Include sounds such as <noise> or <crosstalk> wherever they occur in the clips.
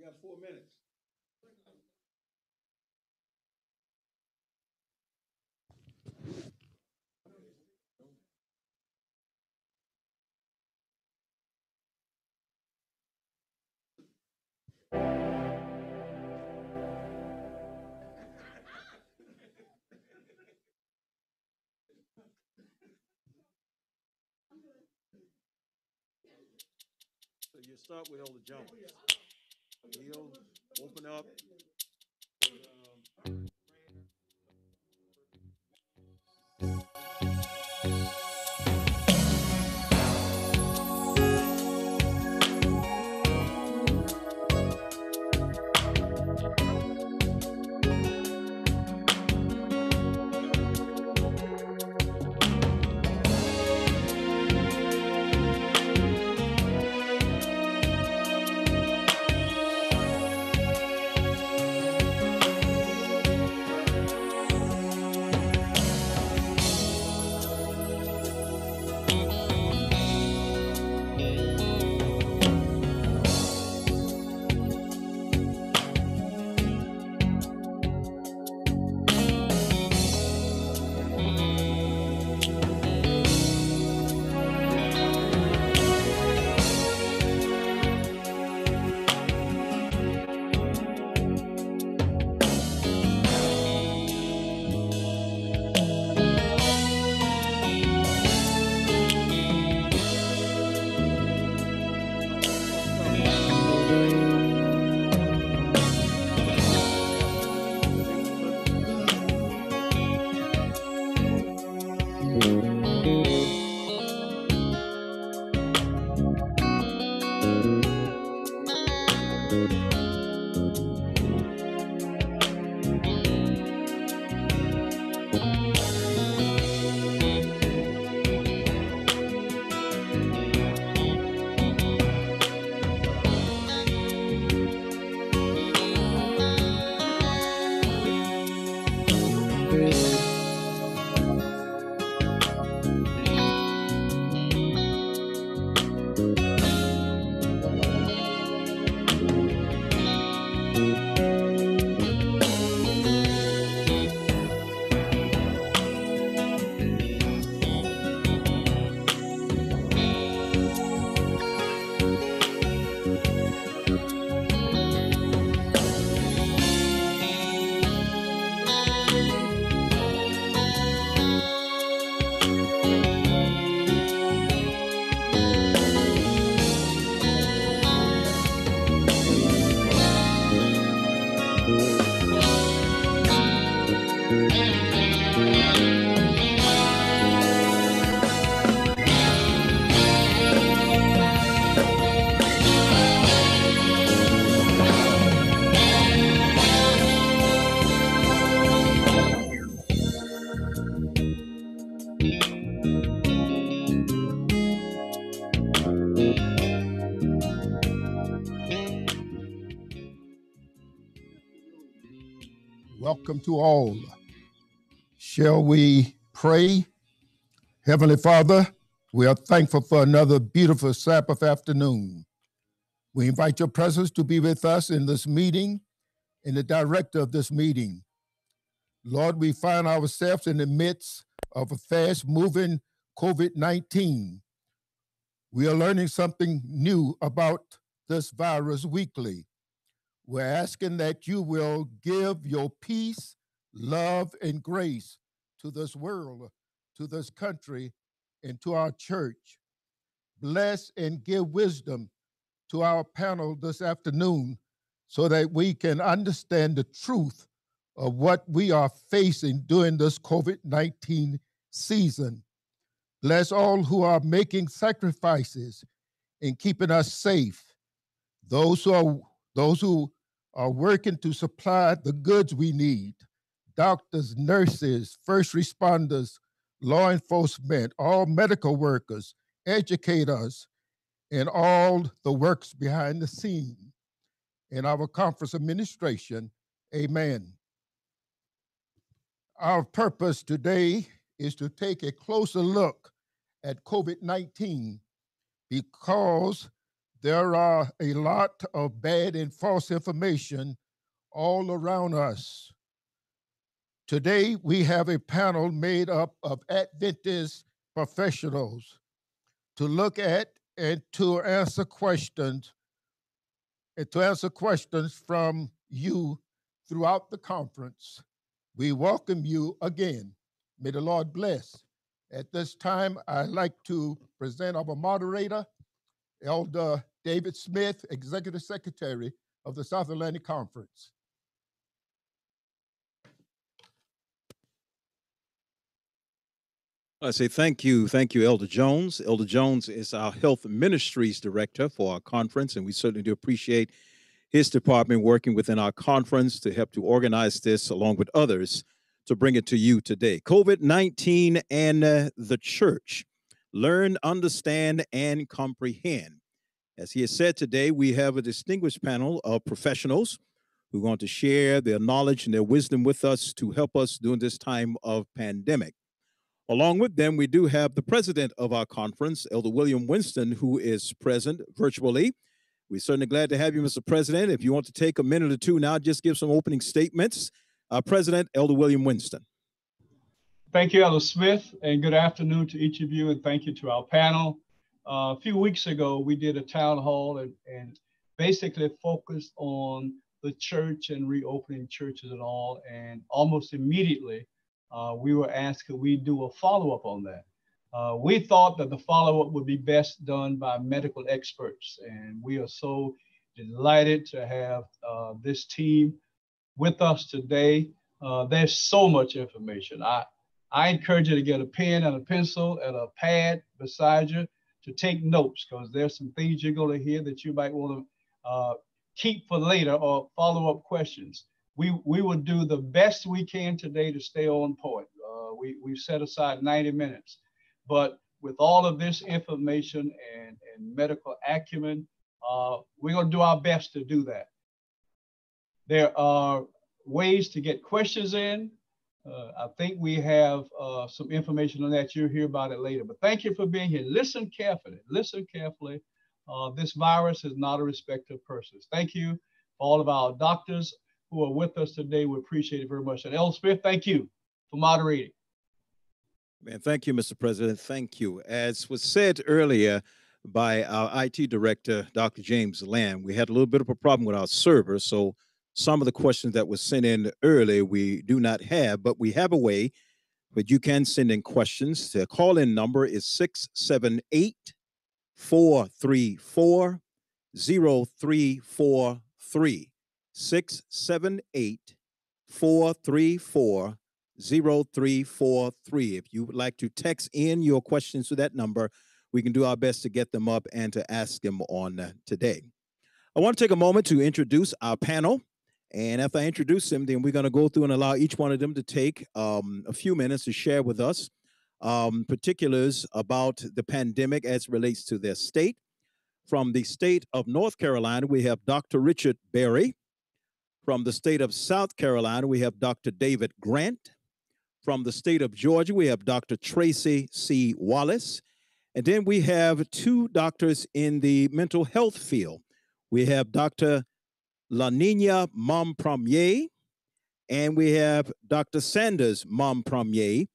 We got four minutes. So you start with all the jump. Oh, Heel, open up. Welcome to all. Shall we pray? Heavenly Father, we are thankful for another beautiful Sabbath afternoon. We invite your presence to be with us in this meeting and the director of this meeting. Lord, we find ourselves in the midst of a fast moving COVID 19. We are learning something new about this virus weekly. We're asking that you will give your peace, love, and grace to this world, to this country, and to our church. Bless and give wisdom to our panel this afternoon so that we can understand the truth of what we are facing during this COVID 19 season. Bless all who are making sacrifices in keeping us safe. Those who are those who are working to supply the goods we need. Doctors, nurses, first responders, law enforcement, all medical workers, educators, and all the works behind the scene. In our conference administration, amen. Our purpose today is to take a closer look at COVID 19 because there are a lot of bad and false information all around us. Today, we have a panel made up of Adventist professionals to look at and to answer questions and to answer questions from you throughout the conference. We welcome you again. May the Lord bless. At this time, I'd like to present our moderator, Elder David Smith, Executive Secretary of the South Atlantic Conference. I say thank you, thank you, Elder Jones. Elder Jones is our Health Ministries Director for our conference, and we certainly do appreciate his department working within our conference to help to organize this along with others to bring it to you today. COVID 19 and uh, the church. Learn, understand, and comprehend. As he has said today, we have a distinguished panel of professionals who are going to share their knowledge and their wisdom with us to help us during this time of pandemic. Along with them, we do have the president of our conference, Elder William Winston, who is present virtually. We're certainly glad to have you, Mr. President. If you want to take a minute or two now, just give some opening statements. Uh, president, Elder William Winston. Thank you, Elder Smith, and good afternoon to each of you, and thank you to our panel. A few weeks ago, we did a town hall and, and basically focused on the church and reopening churches and all, and almost immediately, uh, we were asked could we do a follow-up on that. Uh, we thought that the follow-up would be best done by medical experts, and we are so delighted to have uh, this team with us today. Uh, there's so much information. I, I encourage you to get a pen and a pencil and a pad beside you to take notes because there's some things you're going to hear that you might want to uh, keep for later or follow-up questions we we will do the best we can today to stay on point. Uh, we we've set aside 90 minutes, but with all of this information and, and medical acumen, uh, we're going to do our best to do that. There are ways to get questions in. Uh, I think we have uh, some information on that. You'll hear about it later. But thank you for being here. Listen carefully. Listen carefully. Uh, this virus is not a respect of persons. Thank you for all of our doctors who are with us today. We appreciate it very much. And El Smith, thank you for moderating. Man, thank you, Mr. President. Thank you. As was said earlier by our IT director, Dr. James Lamb, we had a little bit of a problem with our server. So some of the questions that were sent in early, we do not have, but we have a way but you can send in questions. The call in number is 678 434 0343. 678 434 0343. If you would like to text in your questions to that number, we can do our best to get them up and to ask them on uh, today. I want to take a moment to introduce our panel. And after I introduce them, then we're going to go through and allow each one of them to take um, a few minutes to share with us um, particulars about the pandemic as relates to their state. From the state of North Carolina, we have Dr. Richard Berry. From the state of South Carolina, we have Dr. David Grant. From the state of Georgia, we have Dr. Tracy C. Wallace. And then we have two doctors in the mental health field. We have Dr. Lanina Mompremier, and we have Dr. Sanders Mompremier,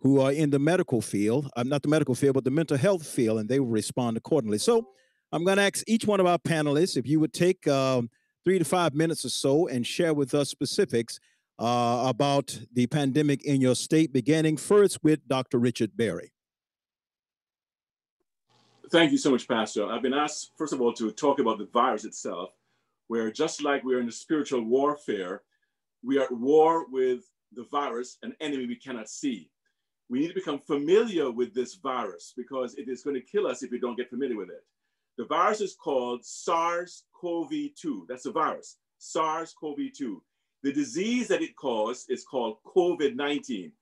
who are in the medical field. I'm uh, not the medical field, but the mental health field, and they will respond accordingly. So I'm going to ask each one of our panelists if you would take um, three to five minutes or so and share with us specifics uh, about the pandemic in your state, beginning first with Dr. Richard Berry. Thank you so much, Pastor. I've been asked, first of all, to talk about the virus itself, where just like we're in a spiritual warfare, we are at war with the virus, an enemy we cannot see. We need to become familiar with this virus because it is going to kill us if we don't get familiar with it. The virus is called SARS-CoV-2. That's a virus, SARS-CoV-2. The disease that it caused is called COVID-19.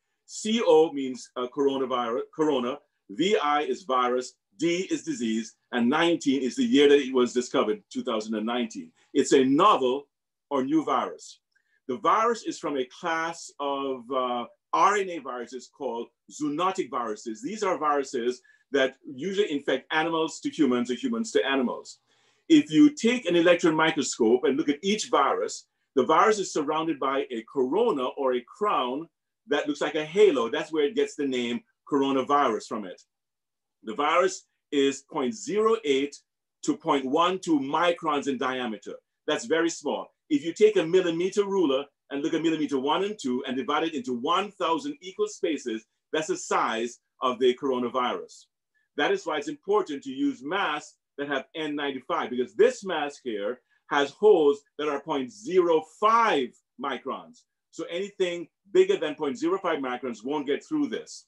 CO means uh, coronavirus, corona. VI is virus. D is disease. And 19 is the year that it was discovered, 2019. It's a novel or new virus. The virus is from a class of uh, RNA viruses called zoonotic viruses. These are viruses that usually infect animals to humans or humans to animals. If you take an electron microscope and look at each virus, the virus is surrounded by a corona or a crown that looks like a halo. That's where it gets the name coronavirus from it. The virus is 0.08 to 0.12 microns in diameter. That's very small. If you take a millimeter ruler and look at millimeter one and two and divide it into 1,000 equal spaces, that's the size of the coronavirus. That is why it's important to use masks that have N95 because this mask here has holes that are 0.05 microns. So anything bigger than 0.05 microns won't get through this.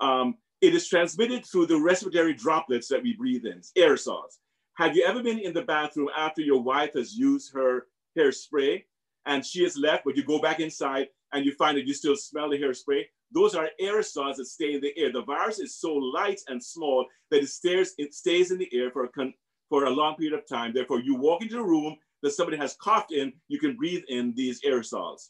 Um, it is transmitted through the respiratory droplets that we breathe in, aerosols. Have you ever been in the bathroom after your wife has used her hairspray and she has left, but you go back inside and you find that you still smell the hairspray? Those are aerosols that stay in the air. The virus is so light and small that it stays, it stays in the air for a, for a long period of time. Therefore, you walk into a room that somebody has coughed in, you can breathe in these aerosols.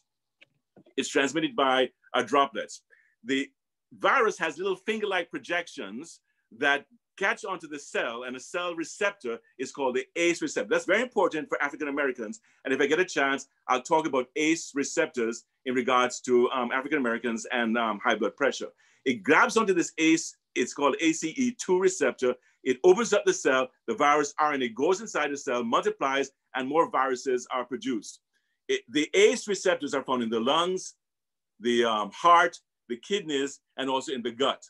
It's transmitted by uh, droplets. The virus has little finger-like projections that catch onto the cell and a cell receptor is called the ACE receptor. That's very important for African Americans. And if I get a chance, I'll talk about ACE receptors in regards to um, African Americans and um, high blood pressure. It grabs onto this ACE, it's called ACE2 receptor. It opens up the cell, the virus RNA goes inside the cell, multiplies, and more viruses are produced. It, the ACE receptors are found in the lungs, the um, heart, the kidneys, and also in the gut.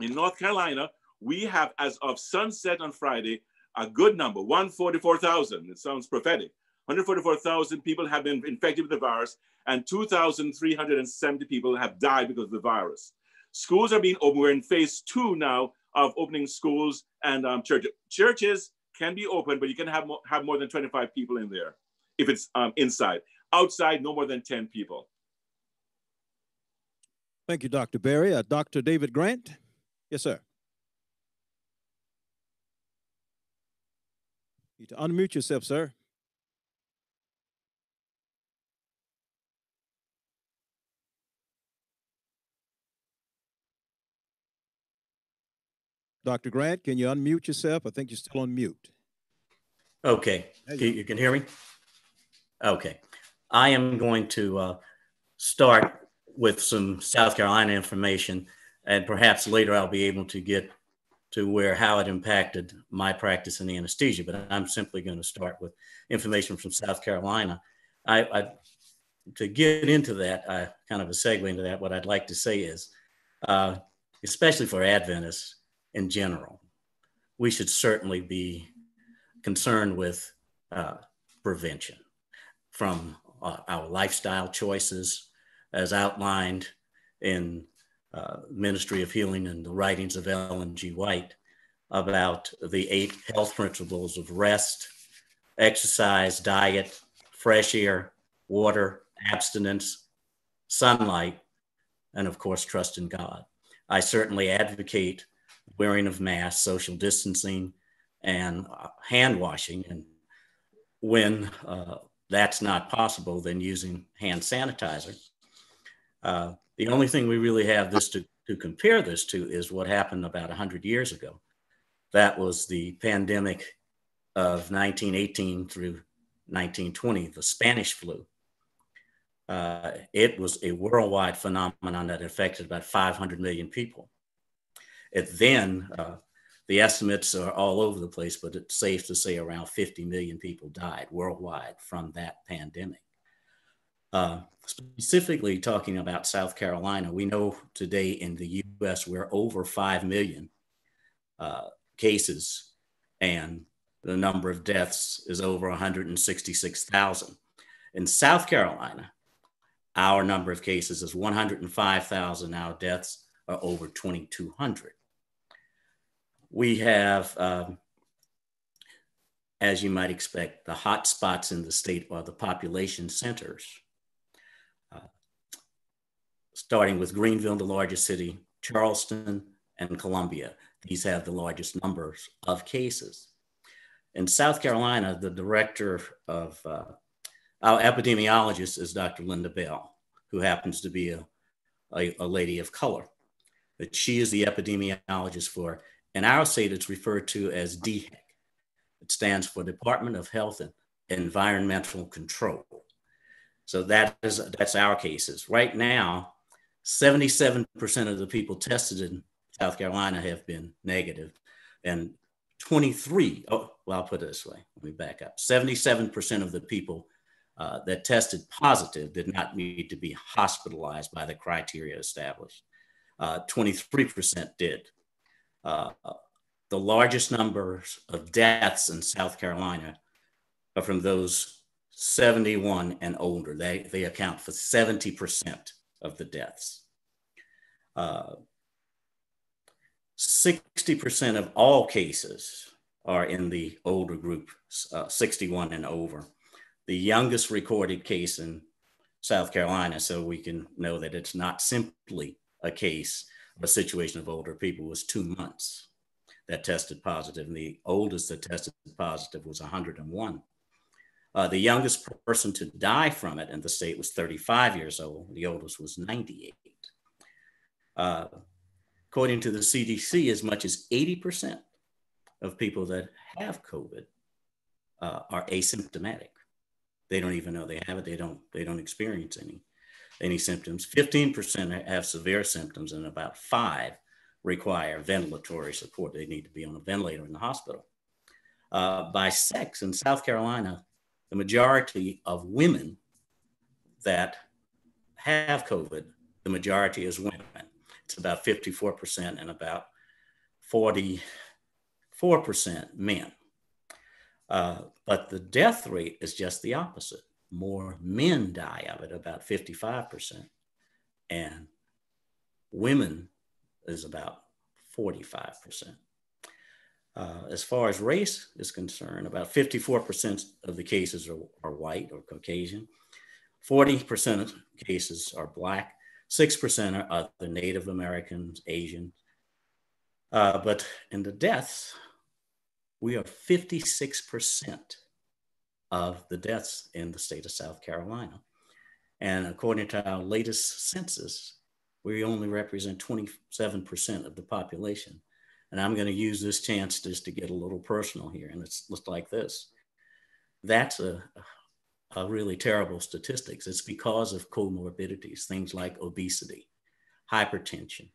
In North Carolina, we have, as of sunset on Friday, a good number, 144,000. It sounds prophetic. 144,000 people have been infected with the virus, and 2,370 people have died because of the virus. Schools are being open. We're in phase two now of opening schools and um, churches. Churches can be open, but you can have, have more than 25 people in there if it's um, inside. Outside, no more than 10 people. Thank you, Dr. Berry. Uh, Dr. David Grant. Yes, sir. You need to unmute yourself, sir. Dr. Grant, can you unmute yourself? I think you're still on mute. Okay, you, you, can hear me? Okay, I am going to uh, start with some South Carolina information, and perhaps later I'll be able to get to where how it impacted my practice in anesthesia. But I'm simply going to start with information from South Carolina. I, I to get into that, I, kind of a segue into that. What I'd like to say is, uh, especially for Adventists in general, we should certainly be concerned with uh, prevention from uh, our lifestyle choices as outlined in uh, Ministry of Healing and the writings of Ellen G. White about the eight health principles of rest, exercise, diet, fresh air, water, abstinence, sunlight, and of course, trust in God. I certainly advocate wearing of masks, social distancing, and hand washing. And when uh, that's not possible, then using hand sanitizer. Uh, the only thing we really have this to, to compare this to is what happened about 100 years ago. That was the pandemic of 1918 through 1920, the Spanish flu. Uh, it was a worldwide phenomenon that affected about 500 million people. It then, uh, the estimates are all over the place, but it's safe to say around 50 million people died worldwide from that pandemic. Uh, specifically talking about South Carolina, we know today in the US we're over 5 million uh, cases and the number of deaths is over 166,000. In South Carolina, our number of cases is 105,000. Our deaths are over 2,200. We have, um, as you might expect, the hot spots in the state are the population centers starting with Greenville, the largest city, Charleston, and Columbia. These have the largest numbers of cases. In South Carolina, the director of uh, our epidemiologist is Dr. Linda Bell, who happens to be a, a, a lady of color. But she is the epidemiologist for, in our state, it's referred to as DHEC, It stands for Department of Health and Environmental Control. So that is that's our cases. Right now, 77% of the people tested in South Carolina have been negative, and 23, oh, well, I'll put it this way. Let me back up. 77% of the people uh, that tested positive did not need to be hospitalized by the criteria established. Uh, 23% did. Uh, the largest numbers of deaths in South Carolina are from those 71 and older. They, they account for 70% of the deaths. 60% uh, of all cases are in the older group, uh, 61 and over. The youngest recorded case in South Carolina, so we can know that it's not simply a case a situation of older people, was two months that tested positive, and the oldest that tested positive was 101. Uh, the youngest person to die from it in the state was 35 years old. The oldest was 98. Uh, according to the CDC, as much as 80% of people that have COVID uh, are asymptomatic. They don't even know they have it. They don't. They don't experience any any symptoms. 15% have severe symptoms, and about five require ventilatory support. They need to be on a ventilator in the hospital. Uh, by sex in South Carolina, the majority of women that have COVID, the majority is women. It's about 54% and about 44% men. Uh, but the death rate is just the opposite. More men die of it, about 55%, and women is about 45%. Uh, as far as race is concerned, about 54% of the cases are, are white or Caucasian, 40% of cases are Black, 6% are other Native Americans, Asians. Uh, but in the deaths, we are 56% of the deaths in the state of South Carolina. And according to our latest census, we only represent 27% of the population. And I'm going to use this chance just to get a little personal here. And it's just like this. That's a, a really terrible statistics. It's because of comorbidities, things like obesity, hypertension,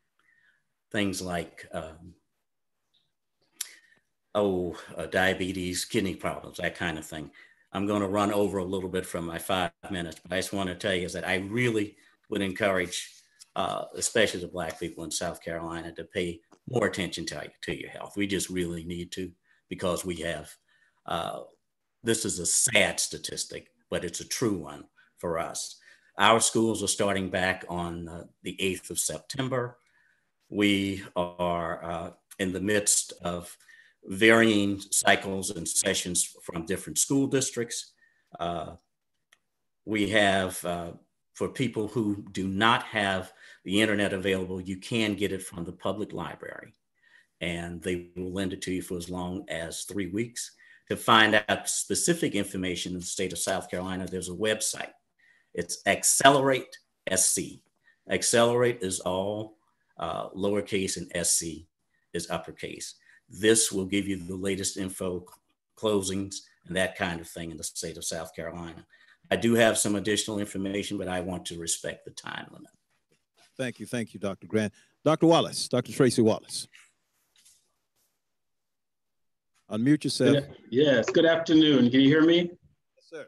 things like um, oh, uh, diabetes, kidney problems, that kind of thing. I'm going to run over a little bit from my five minutes, but I just want to tell you is that I really would encourage, uh, especially the Black people in South Carolina, to pay more attention to, to your health. We just really need to because we have, uh, this is a sad statistic, but it's a true one for us. Our schools are starting back on uh, the 8th of September. We are uh, in the midst of varying cycles and sessions from different school districts. Uh, we have, uh, for people who do not have the internet available, you can get it from the public library and they will lend it to you for as long as three weeks. To find out specific information in the state of South Carolina, there's a website. It's Accelerate SC. Accelerate is all uh, lowercase and SC is uppercase. This will give you the latest info, closings, and that kind of thing in the state of South Carolina. I do have some additional information, but I want to respect the time limit. Thank you. Thank you, Dr. Grant. Dr. Wallace, Dr. Tracy Wallace. Unmute yourself. Yes, good afternoon. Can you hear me? Yes, sir.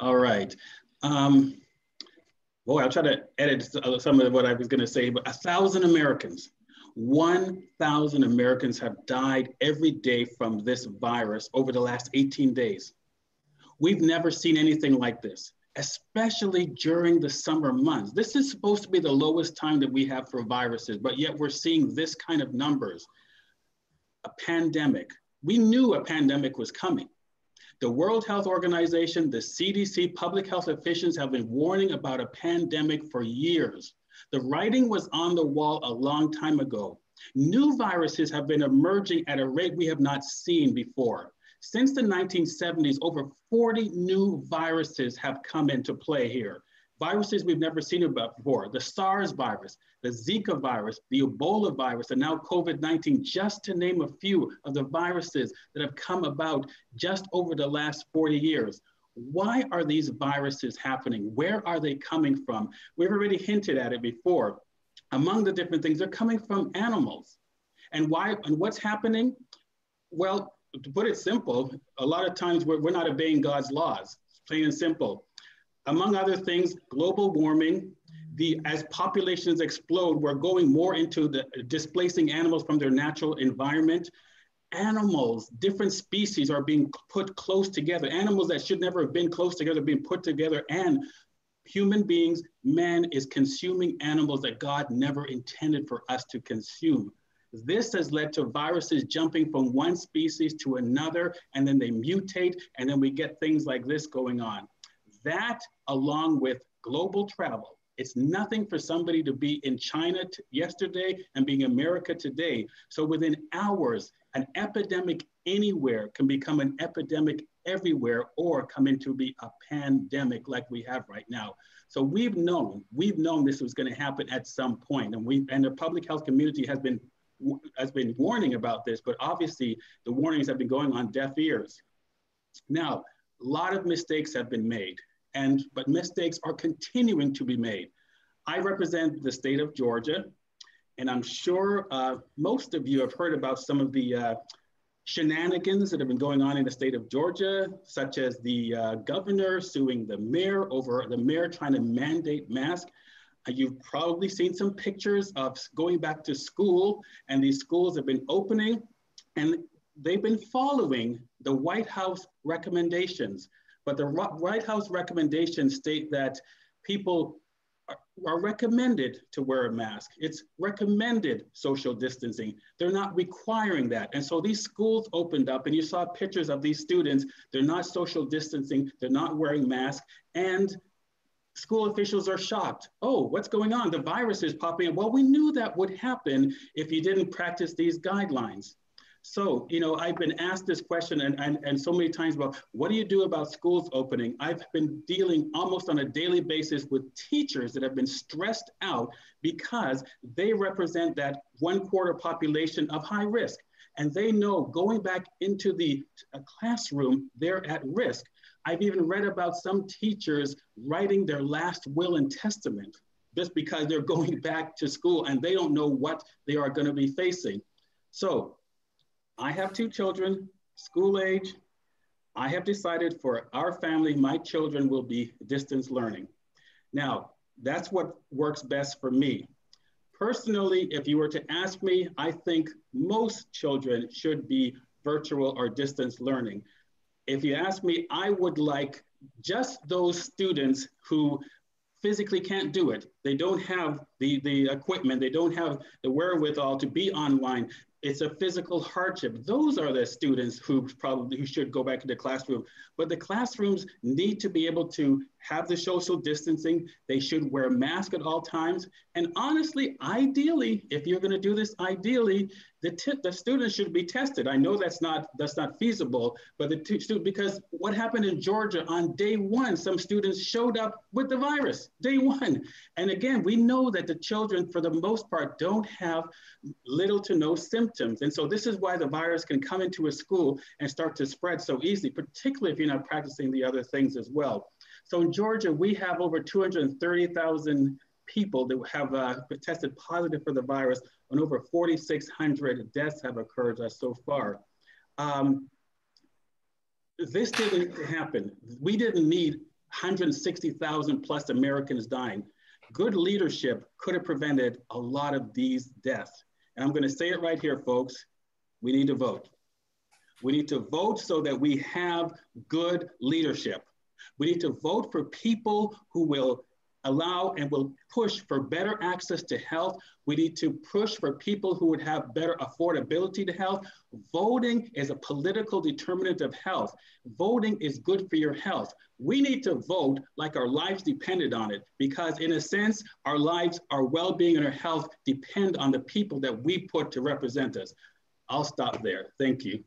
All right. Um, boy, I'll try to edit some of what I was going to say, but a thousand Americans 1,000 Americans have died every day from this virus over the last 18 days. We've never seen anything like this, especially during the summer months. This is supposed to be the lowest time that we have for viruses, but yet we're seeing this kind of numbers. A pandemic. We knew a pandemic was coming. The World Health Organization, the CDC, public health officials have been warning about a pandemic for years. The writing was on the wall a long time ago. New viruses have been emerging at a rate we have not seen before. Since the 1970s, over 40 new viruses have come into play here. viruses we've never seen about before, the SARS virus, the Zika virus, the Ebola virus, and now COVID-19, just to name a few of the viruses that have come about just over the last 40 years. Why are these viruses happening? Where are they coming from? We've already hinted at it before. Among the different things, they're coming from animals. And why and what's happening? Well, to put it simple, a lot of times we're, we're not obeying God's laws, plain and simple. Among other things, global warming, the, as populations explode, we're going more into the displacing animals from their natural environment animals, different species are being put close together. Animals that should never have been close together being put together and human beings, man is consuming animals that God never intended for us to consume. This has led to viruses jumping from one species to another, and then they mutate, and then we get things like this going on. That, along with global travel, it's nothing for somebody to be in China yesterday and being America today. So within hours, an epidemic anywhere can become an epidemic everywhere or come into be a pandemic like we have right now. So we've known, we've known this was going to happen at some point, and we and the public health community has been has been warning about this, but obviously the warnings have been going on deaf ears. Now, a lot of mistakes have been made, and but mistakes are continuing to be made. I represent the state of Georgia, and I'm sure uh, most of you have heard about some of the uh, shenanigans that have been going on in the state of Georgia, such as the uh, governor suing the mayor over the mayor trying to mandate masks. Uh, you've probably seen some pictures of going back to school, and these schools have been opening, and they've been following the White House recommendations. But the White House recommendations state that people are recommended to wear a mask. It's recommended social distancing. They're not requiring that. And so these schools opened up and you saw pictures of these students. They're not social distancing. They're not wearing masks. And school officials are shocked. Oh, what's going on? The virus is popping up. Well, we knew that would happen if you didn't practice these guidelines. So, you know, I've been asked this question and, and, and so many times about what do you do about schools opening? I've been dealing almost on a daily basis with teachers that have been stressed out because they represent that one quarter population of high risk. And they know going back into the uh, classroom, they're at risk. I've even read about some teachers writing their last will and testament just because they're <laughs> going back to school and they don't know what they are going to be facing. So I have two children, school age. I have decided for our family, my children will be distance learning. Now, that's what works best for me. Personally, if you were to ask me, I think most children should be virtual or distance learning. If you ask me, I would like just those students who physically can't do it. They don't have the, the equipment, they don't have the wherewithal to be online it's a physical hardship. Those are the students who probably who should go back to the classroom. But the classrooms need to be able to have the social distancing. They should wear masks at all times. And honestly, ideally, if you're going to do this, ideally, the, t- the students should be tested. I know that's not that's not feasible, but the t- student because what happened in Georgia on day one, some students showed up with the virus day one. And again, we know that the children, for the most part, don't have little to no symptoms. And so this is why the virus can come into a school and start to spread so easily, particularly if you're not practicing the other things as well. So in Georgia, we have over 230,000 people that have uh, tested positive for the virus, and over 4,600 deaths have occurred uh, so far. Um, this didn't happen. We didn't need 160,000 plus Americans dying. Good leadership could have prevented a lot of these deaths. And I'm going to say it right here, folks. We need to vote. We need to vote so that we have good leadership. We need to vote for people who will allow and will push for better access to health. We need to push for people who would have better affordability to health. Voting is a political determinant of health. Voting is good for your health. We need to vote like our lives depended on it because, in a sense, our lives, our well being, and our health depend on the people that we put to represent us. I'll stop there. Thank you.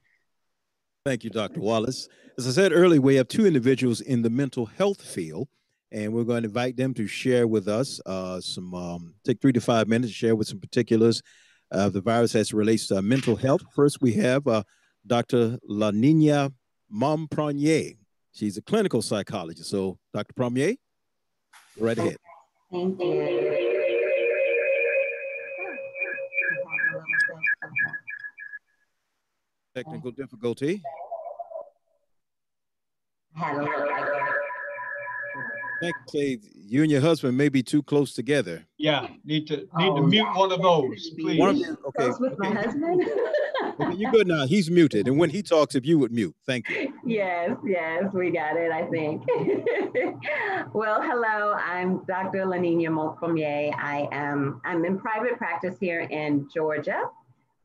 Thank you, Dr. Wallace. As I said earlier, we have two individuals in the mental health field and we're going to invite them to share with us uh, some, um, take three to five minutes to share with some particulars of the virus as relates to mental health. First, we have uh, Dr. La Nina Mompremier. She's a clinical psychologist. So, Dr. Premier, right ahead. Thank you. Technical difficulty. Had a say you and your husband may be too close together. Yeah, need to need to oh, mute one of those, please. One of you, okay. Close with okay. my husband. <laughs> okay, you're good now. He's muted, and when he talks, if you would mute, thank you. Yes, yes, we got it. I think. <laughs> well, hello. I'm Dr. Lanina Mompremier. I am I'm in private practice here in Georgia.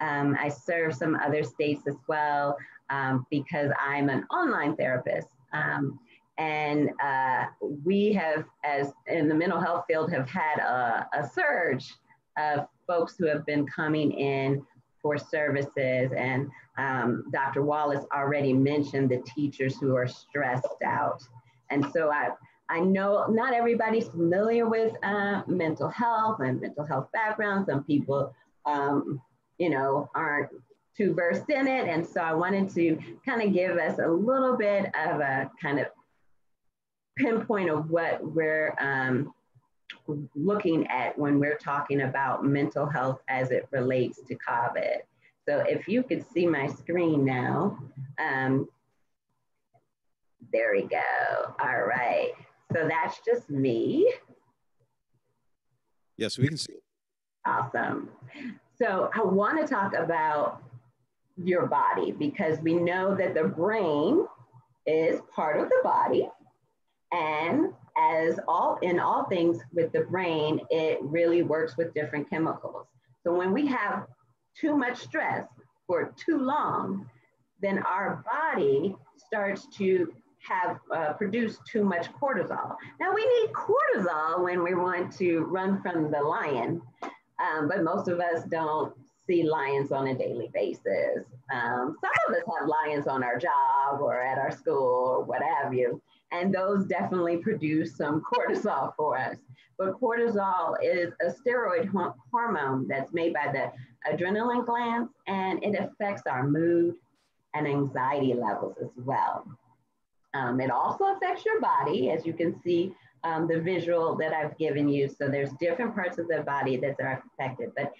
Um, I serve some other states as well um, because I'm an online therapist. Um, and uh, we have, as in the mental health field, have had a, a, surge of folks who have been coming in for services. And um, Dr. Wallace already mentioned the teachers who are stressed out. And so I, I know not everybody's familiar with uh, mental health and mental health background. Some people, um, you know, aren't too versed in it. And so I wanted to kind of give us a little bit of a kind of pinpoint of what we're um, looking at when we're talking about mental health as it relates to COVID. So if you could see my screen now, um, there we go. All right. So that's just me. Yes, we can see. Awesome. So I want to talk about your body because we know that the brain is part of the body and as all in all things with the brain, it really works with different chemicals. So when we have too much stress for too long, then our body starts to have uh, produced too much cortisol. Now we need cortisol when we want to run from the lion, um, but most of us don't see lions on a daily basis. Um, some of us have lions on our job or at our school or what have you and those definitely produce some <laughs> cortisol for us. But cortisol is a steroid hormone that's made by the adrenaline glands, and it affects our mood and anxiety levels as well. Um, it also affects your body, as you can see um, the visual that I've given you. So there's different parts of the body that are affected, but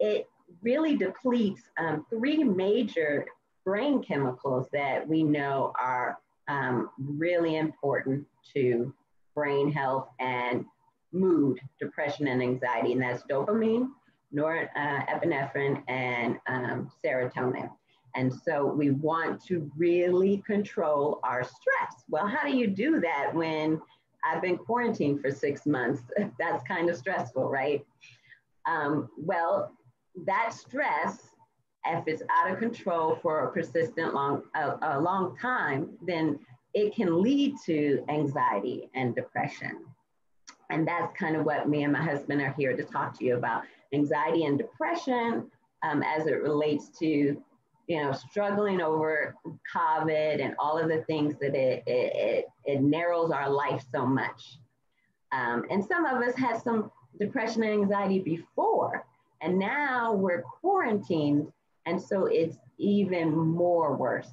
it really depletes um, three major brain chemicals that we know are um, really important to brain health and mood, depression, and anxiety, and that's dopamine, norepinephrine, uh, and um, serotonin. And so we want to really control our stress. Well, how do you do that when I've been quarantined for six months? <laughs> That's kind of stressful, right? Um, well, that stress if it's out of control for a persistent long, a, a long time, then it can lead to anxiety and depression. And that's kind of what me and my husband are here to talk to you about anxiety and depression um, as it relates to, you know, struggling over COVID and all of the things that it, it, it, narrows our life so much. Um, and some of us had some depression and anxiety before, and now we're quarantined and so it's even more worse.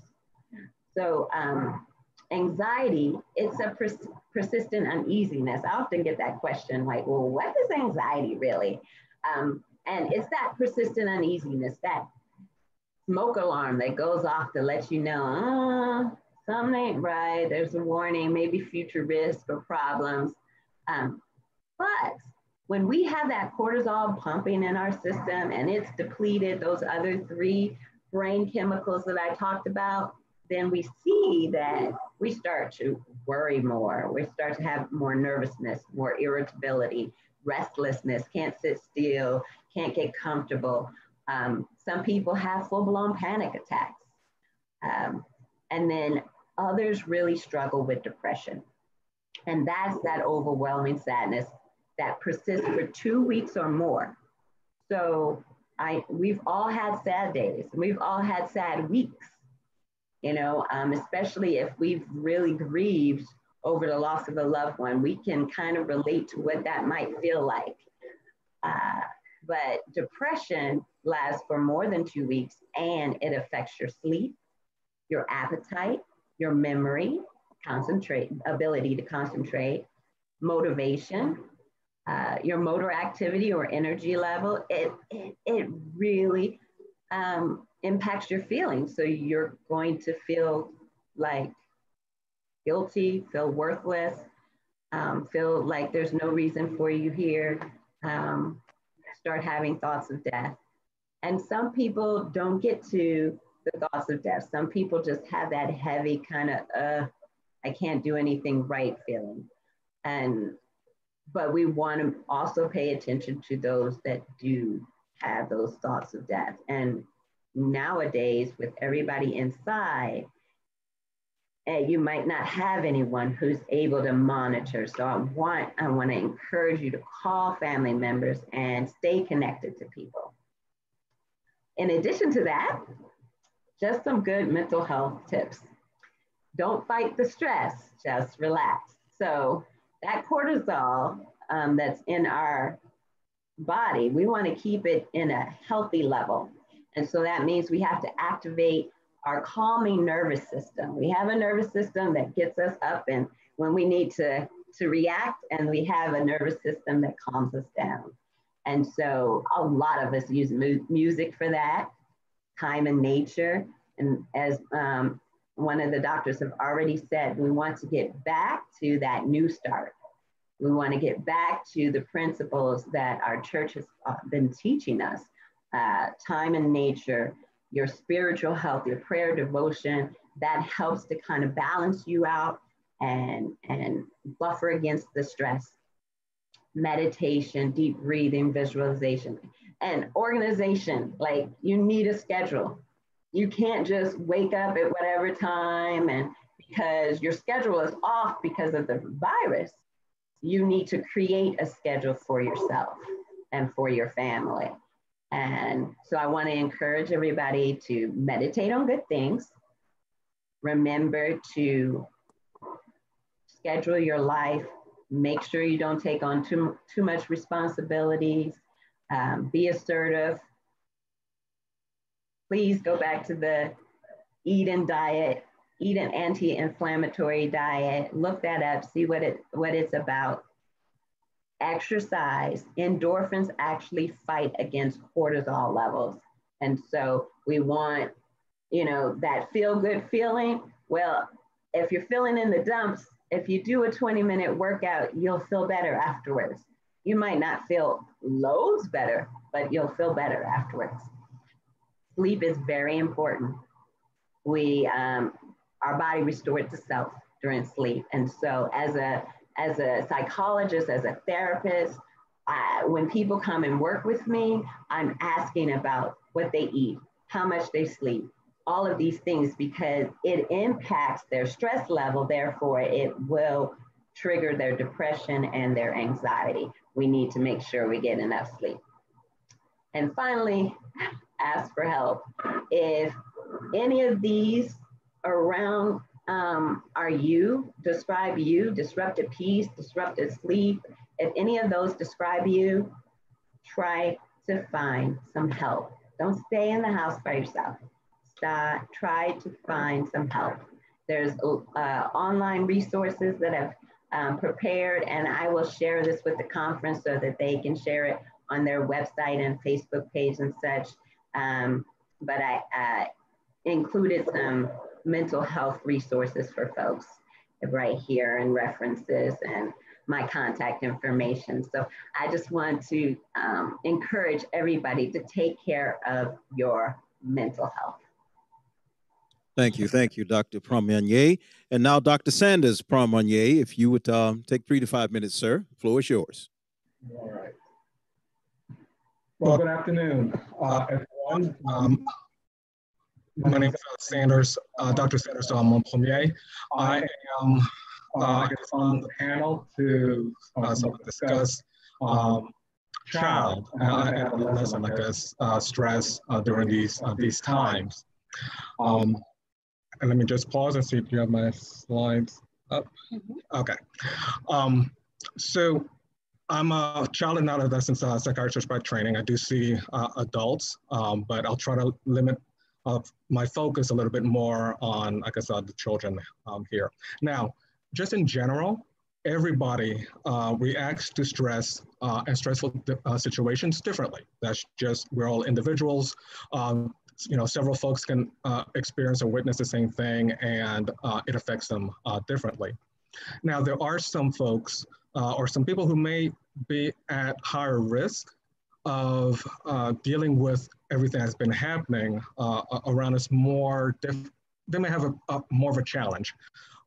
So um, anxiety, it's a pers persistent uneasiness. I often get that question like, well, what is anxiety really? Um, and it's that persistent uneasiness, that smoke alarm that goes off to let you know, uh, something ain't right. There's a warning, maybe future risk or problems. Um, but when we have that cortisol pumping in our system and it's depleted those other three brain chemicals that I talked about, then we see that we start to worry more. We start to have more nervousness, more irritability, restlessness, can't sit still, can't get comfortable. Um, some people have full blown panic attacks. Um, and then others really struggle with depression. And that's that overwhelming sadness that persists for two weeks or more. So I, we've all had sad days. We've all had sad weeks, you know, um, especially if we've really grieved over the loss of a loved one, we can kind of relate to what that might feel like. Uh, but depression lasts for more than two weeks and it affects your sleep, your appetite, your memory, concentrate, ability to concentrate, motivation, uh, your motor activity or energy level. It, it, it really um, impacts your feelings. So you're going to feel like guilty, feel worthless, um, feel like there's no reason for you here, um, start having thoughts of death. And some people don't get to the thoughts of death. Some people just have that heavy kind of, uh, I can't do anything right feeling. And, but we want to also pay attention to those that do have those thoughts of death. And nowadays, with everybody inside, eh, you might not have anyone who's able to monitor. So I want I want to encourage you to call family members and stay connected to people. In addition to that, just some good mental health tips. Don't fight the stress, just relax. So that cortisol um, that's in our body, we want to keep it in a healthy level. And so that means we have to activate our calming nervous system. We have a nervous system that gets us up and when we need to, to react, and we have a nervous system that calms us down. And so a lot of us use mu- music for that, time and nature. And as um, one of the doctors have already said, we want to get back to that new start. We want to get back to the principles that our church has uh, been teaching us uh, time and nature, your spiritual health, your prayer devotion, that helps to kind of balance you out and, and buffer against the stress. Meditation, deep breathing, visualization, and organization. Like you need a schedule. You can't just wake up at whatever time and because your schedule is off because of the virus, you need to create a schedule for yourself and for your family. And so I want to encourage everybody to meditate on good things. Remember to schedule your life. Make sure you don't take on too, too much responsibilities. Um, be assertive. Please go back to the Eden diet, eat an anti-inflammatory diet. Look that up, see what it what it's about exercise, endorphins actually fight against cortisol levels. And so we want, you know, that feel good feeling. Well, if you're feeling in the dumps, if you do a 20 minute workout, you'll feel better afterwards. You might not feel loads better, but you'll feel better afterwards. Sleep is very important. We, um, our body restored to self during sleep. And so as a as a psychologist, as a therapist, I, when people come and work with me, I'm asking about what they eat, how much they sleep, all of these things because it impacts their stress level. Therefore, it will trigger their depression and their anxiety. We need to make sure we get enough sleep. And finally, ask for help. If any of these around um, are you, describe you, disrupted peace, disrupted sleep. If any of those describe you, try to find some help. Don't stay in the house by yourself. Start, try to find some help. There's uh, online resources that have um, prepared, and I will share this with the conference so that they can share it on their website and Facebook page and such. Um, but I uh, included some mental health resources for folks right here and references and my contact information. So I just want to um, encourage everybody to take care of your mental health. Thank you. Thank you, Dr. Mompremier. And now, Dr. Sanders Mompremier, if you would um, take three to five minutes, sir. The floor is yours. All right. Well, good afternoon, uh, everyone. Um, my name is uh, Sanders, uh, Dr. Sanders um, Pommier. I am uh, on the panel to uh, discuss um, child uh, adolescent like uh, stress uh, during these uh, these times. Um, and let me just pause and see if you have my slides Oh, okay. Um, so I'm a child and adolescent uh, psychiatrist by training. I do see uh, adults, um, but I'll try to limit uh, my focus a little bit more on, like I said, the children um, here. Now, just in general, everybody uh, reacts to stress uh, and stressful uh, situations differently. That's just, we're all individuals. Um, you know, several folks can uh, experience or witness the same thing and uh, it affects them uh, differently. Now, there are some folks or some people who may be at higher risk of dealing with everything that's been happening around us more, they may have a, a, more of a challenge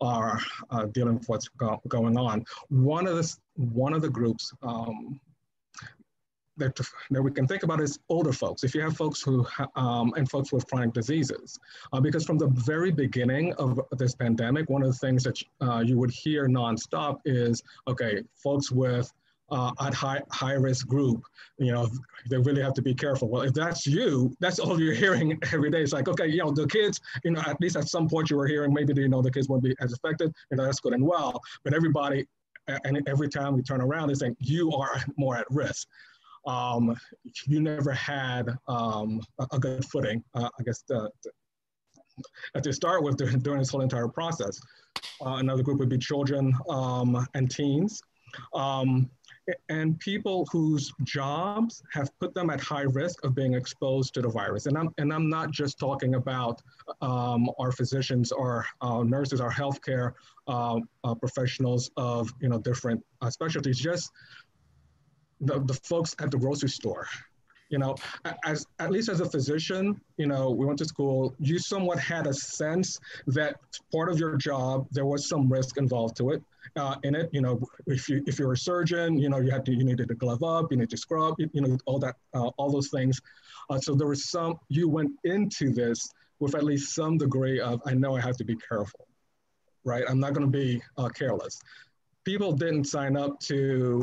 uh, dealing with what's go going on. One of the one of the groups um, that, that we can think about is older folks. If you have folks who um, and folks with chronic diseases, uh, because from the very beginning of this pandemic, one of the things that uh, you would hear nonstop is okay, folks with uh, at high high risk group, you know, they really have to be careful. Well, if that's you, that's all you're hearing <laughs> every day. It's like, okay, you know, the kids, you know, at least at some point you were hearing maybe you know the kids won't be as affected, you know, that's good and well. But everybody, and every time we turn around, they're saying you are <laughs> more at risk. Um, you never had um, a, a, good footing, uh, I guess, to, to, to start with during, during, this whole entire process. Uh, another group would be children um, and teens. Um, and people whose jobs have put them at high risk of being exposed to the virus. And I'm, and I'm not just talking about um, our physicians or uh, nurses, our healthcare uh, uh, professionals of you know different uh, specialties, just the, the folks at the grocery store, you know, as at least as a physician, you know, we went to school, you somewhat had a sense that part of your job, there was some risk involved to it, uh, in it. You know, if you if you're a surgeon, you know, you had to you needed to glove up, you need to scrub, you, you know, all that, uh, all those things. Uh, so there was some, you went into this with at least some degree of, I know I have to be careful, right? I'm not going to be uh, careless. People didn't sign up to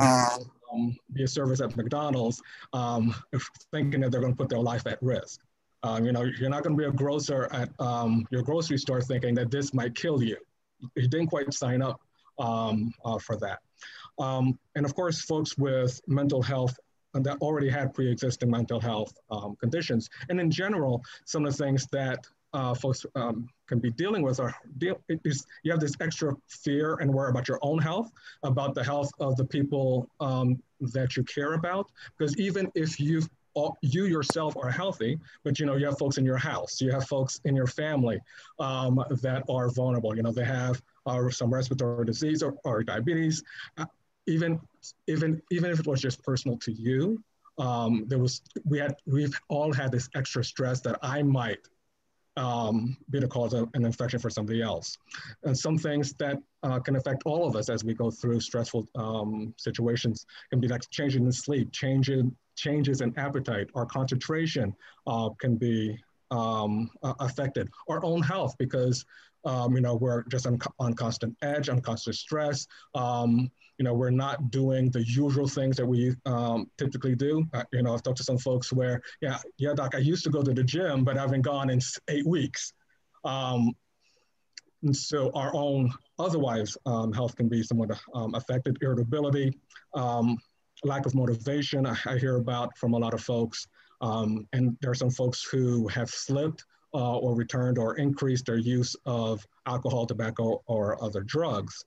um, be a service at McDonald's um, thinking that they're going to put their life at risk. Um, you know, you're not going to be a grocer at um, your grocery store thinking that this might kill you. You didn't quite sign up um, uh, for that. Um, and of course, folks with mental health and that already had pre-existing mental health conditions. And in general, some of the things that uh, folks um, can be dealing with are deal, is you have this extra fear and worry about your own health, about the health of the people um, that you care about. Because even if you you yourself are healthy, but you know you have folks in your house, you have folks in your family um, that are vulnerable. You know they have uh, some respiratory disease or, or diabetes. Uh, even even even if it was just personal to you, um, there was we had we've all had this extra stress that I might um, be the cause of an infection for somebody else. And some things that uh, can affect all of us as we go through stressful um, situations can be like changing in sleep, changing, changes in appetite, or concentration uh, can be um, uh, affected. Our own health, because um, you know we're just on, on constant edge, on constant stress. You know, we're not doing the usual things that we um, typically do. Uh, you know, I've talked to some folks where, yeah, yeah, doc, I used to go to the gym, but I haven't gone in eight weeks. Um, and so our own otherwise um, health can be somewhat um, affected, irritability, um, lack of motivation. I, I, hear about from a lot of folks. Um, and there are some folks who have slipped uh, or returned or increased their use of alcohol, tobacco, or other drugs.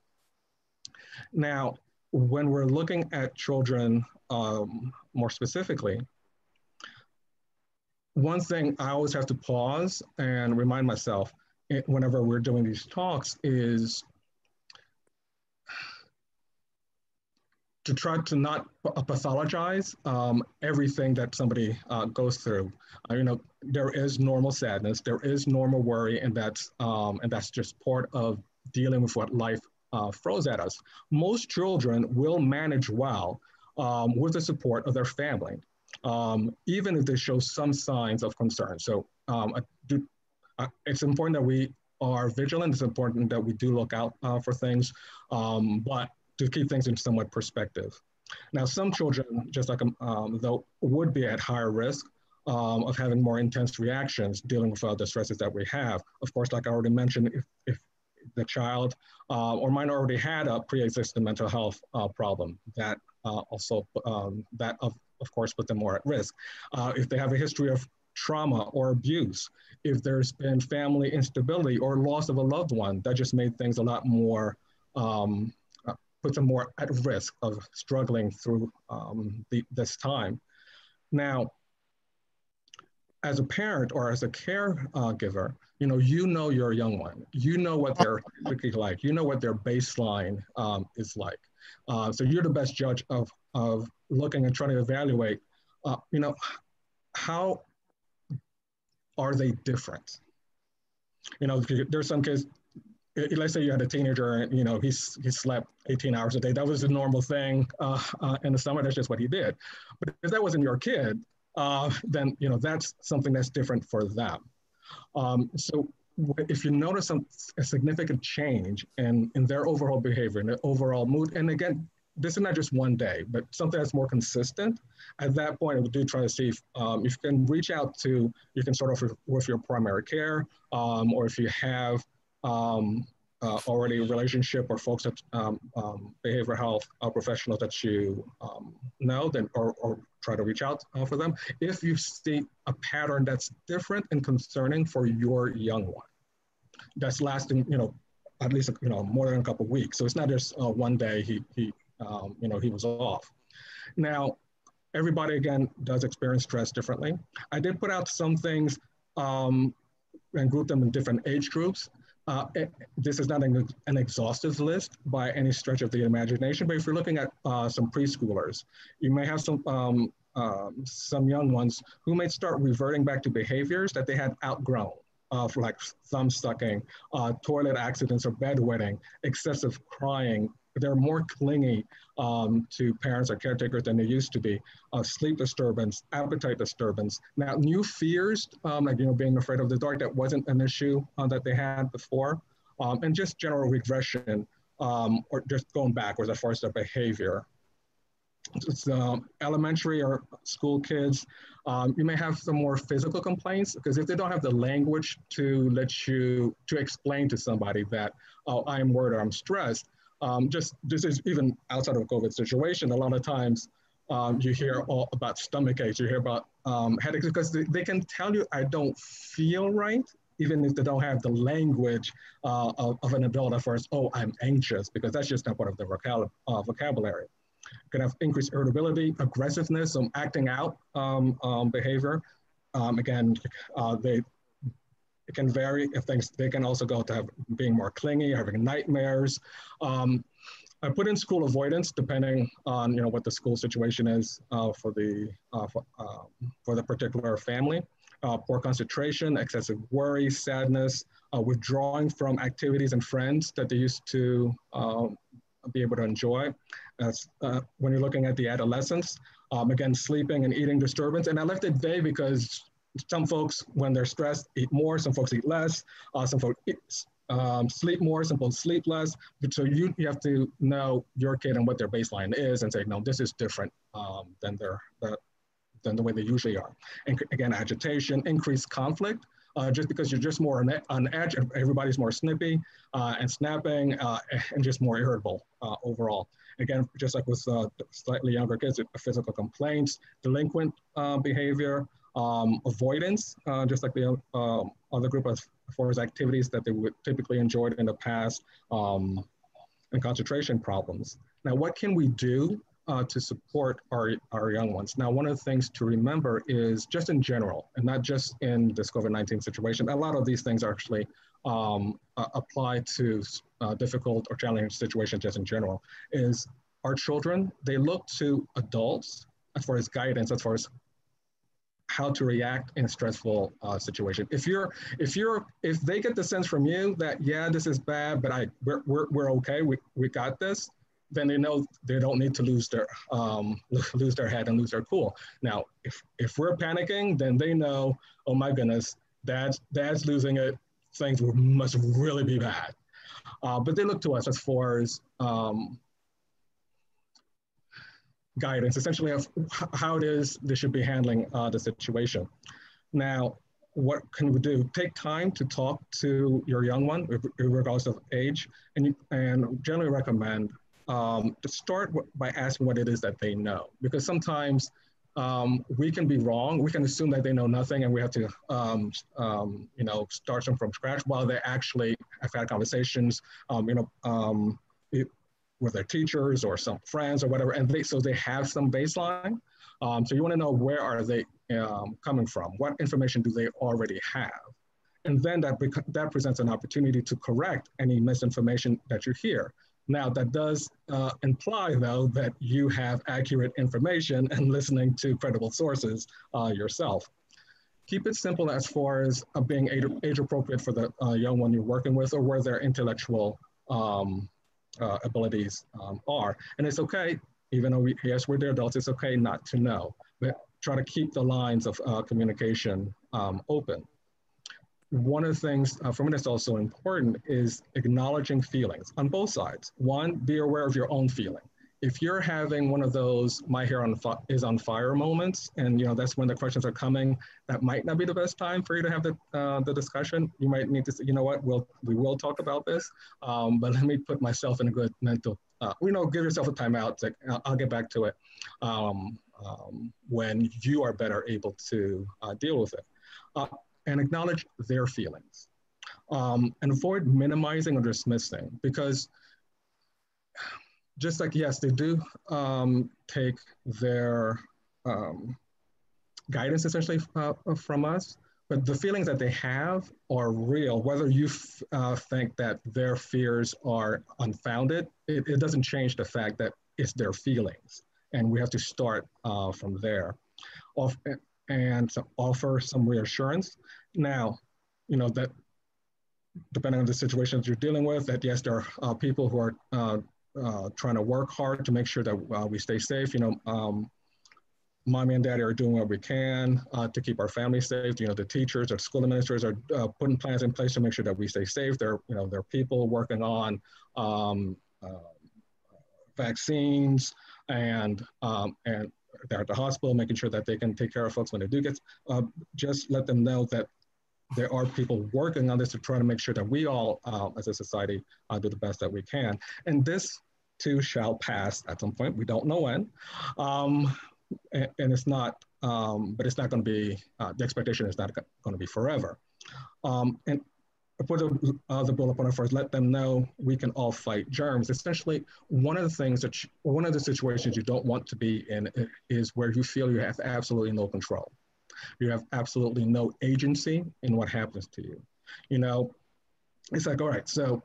Now, when we're looking at children um, more specifically, one thing I always have to pause and remind myself eh, whenever we're doing these talks is to try to not pathologize um, everything that somebody uh, goes through. Uh, you know, there is normal sadness, there is normal worry, and that's um, and that's just part of dealing with what life uh, throws at us. Most children will manage well um, with the support of their family, um, even if they show some signs of concern. So um, do, uh, it's important that we are vigilant. It's important that we do look out uh, for things, um, but to keep things in somewhat perspective. Now, some children, just like um, though, would be at higher risk um, of having more intense reactions dealing with uh, the stresses that we have. Of course, like I already mentioned, if, if the child uh, or might already had a pre-existing mental health uh, problem that uh, also um, that of, of course put them more at risk. Uh, if they have a history of trauma or abuse, if there's been family instability or loss of a loved one, that just made things a lot more, um, uh, puts them more at risk of struggling through um, the, this time. Now, as a parent or as a caregiver, uh, you know, you know your young one. You know what they're like. You know what their baseline um, is like. Uh, so you're the best judge of of looking and trying to evaluate. Uh, you know, how are they different? You know, there's some kids. Let's say you had a teenager, and you know he's he slept 18 hours a day. That was a normal thing uh, uh, in the summer. That's just what he did. But if that wasn't your kid, uh, then you know that's something that's different for them. Um, so if you notice some, a significant change in, in their overall behavior, in their overall mood, and again, this is not just one day, but something that's more consistent. At that point, we do try to see if, um, if you can reach out to, you can start off with, with your primary care, um, or if you have um, uh, already relationship or folks that um, um, behavioral health uh, professionals that you um, know, then or, or, try to reach out uh, for them. If you see a pattern that's different and concerning for your young one, that's lasting, you know, at least you know more than a couple weeks. So it's not just uh, one day he he um, you know he was off. Now, everybody again does experience stress differently. I did put out some things um, and group them in different age groups. Uh, it, this is not an, an, exhaustive list by any stretch of the imagination, but if you're looking at uh, some preschoolers, you may have some um, um, some young ones who may start reverting back to behaviors that they had outgrown, for like thumb sucking, uh, toilet accidents or bedwetting, excessive crying, they're more clingy um, to parents or caretakers than they used to be. Uh, sleep disturbance, appetite disturbance. Now, new fears, um, like you know, being afraid of the dark, that wasn't an issue uh, that they had before, um, and just general regression um, or just going backwards as far as their behavior. It's, um, elementary or school kids, um, you may have some more physical complaints because if they don't have the language to let you to explain to somebody that oh I'm worried or I'm stressed, um, just this is even outside of a COVID situation. A lot of times um, you hear all about stomach aches, you hear about um, headaches because they, they, can tell you I don't feel right, even if they don't have the language uh, of, of, an adult far as, oh, I'm anxious, because that's just not part of the uh, vocabulary. Can have increased irritability, aggressiveness, some acting out um, um, behavior. Um, again, uh, they it can vary if things, they can also go to have, being more clingy, having nightmares. Um, I put in school avoidance depending on you know what the school situation is uh, for the uh, for, uh, for, the particular family. Uh, poor concentration, excessive worry, sadness, uh, withdrawing from activities and friends that they used to um, be able to enjoy. As, uh, when you're looking at the adolescents, um, again, sleeping and eating disturbance. And I left it vague because some folks, when they're stressed, eat more. Some folks eat less. Uh, some folks eat, um, sleep more. Some folks sleep less. But so you, you have to know your kid and what their baseline is, and say, no, this is different um, than their than the way they usually are. And again, agitation, increased conflict. Uh, just because you're just more on, on edge, everybody's more snippy uh, and snapping uh, <laughs> and just more irritable uh, overall. Again, just like with uh, slightly younger kids, physical complaints, delinquent uh, behavior, um, avoidance, uh, just like the uh, other group as far as activities that they would typically enjoyed in the past, um, and concentration problems. Now, what can we do uh, to support our, our young ones? Now, one of the things to remember is just in general, and not just in this COVID-19 situation, a lot of these things actually um, apply to uh, difficult or challenging situations just in general, is our children, they look to adults as far as guidance, as far as how to react in a stressful uh, situation. If you're, if you're, if they get the sense from you that yeah, this is bad, but I we're we're, we're okay, we we got this, then they know they don't need to lose their um, <laughs> lose their head and lose their cool. Now, if if we're panicking, then they know, oh my goodness, dad's dad's losing it. Things must really be bad. Uh, but they look to us as far as um, guidance, essentially of how it is they should be handling uh, the situation. Now, what can we do? Take time to talk to your young one, regardless of age, and, and generally recommend um, to start by asking what it is that they know. Because sometimes um, we can be wrong. We can assume that they know nothing and we have to, um, um, you know, start them from scratch while they actually have had conversations, um, you know, um, with their teachers or some friends or whatever. And they, so they have some baseline. Um, so you want to know where are they coming from? What information do they already have? And then that, that presents an opportunity to correct any misinformation that you hear. Now, that does uh, imply, though, that you have accurate information and listening to credible sources uh, yourself. Keep it simple as far as uh, being age, age, appropriate for the uh, young one you're working with or where their intellectual um, uh, abilities um, are. And it's okay, even though we, yes, we're the adults, it's okay not to know, but try to keep the lines of uh, communication um, open one of the things uh, for me that's also important is acknowledging feelings on both sides. One, be aware of your own feeling. If you're having one of those my hair on is on fire moments, and you know that's when the questions are coming, that might not be the best time for you to have the, uh, the discussion. You might need to say, you know what, we'll, we will talk about this, um, but <laughs> let me put myself in a good mental, uh, you know, give yourself a timeout. I'll, I'll get back to it um, um, when you are better able to uh, deal with it. Uh, and acknowledge their feelings um, and avoid minimizing or dismissing because just like, yes, they do um, take their um, guidance essentially uh, from us, but the feelings that they have are real. Whether you uh, think that their fears are unfounded, it, it, doesn't change the fact that it's their feelings. And we have to start uh, from there and to offer some reassurance. Now, you know, that depending on the situations you're dealing with, that yes, there are uh, people who are uh, uh, trying to work hard to make sure that uh, we stay safe. You know, um, mommy and daddy are doing what we can uh, to keep our family safe. You know, the teachers or school administrators are uh, putting plans in place to make sure that we stay safe. There, you know, there are people working on um, vaccines and um, and they're at the hospital, making sure that they can take care of folks when they do get, uh, just let them know that there are people working on this to try to make sure that we all, uh, as a society, uh, do the best that we can. And this too shall pass at some point. We don't know when. Um, and, and, it's not, um, but it's not going to be, uh, the expectation is not going to be forever. Um, and put the, uh, the bullet point first, let them know we can all fight germs. Essentially, one of the things that, you, one of the situations you don't want to be in is where you feel you have absolutely no control. You have absolutely no agency in what happens to you. You know, it's like, all right, so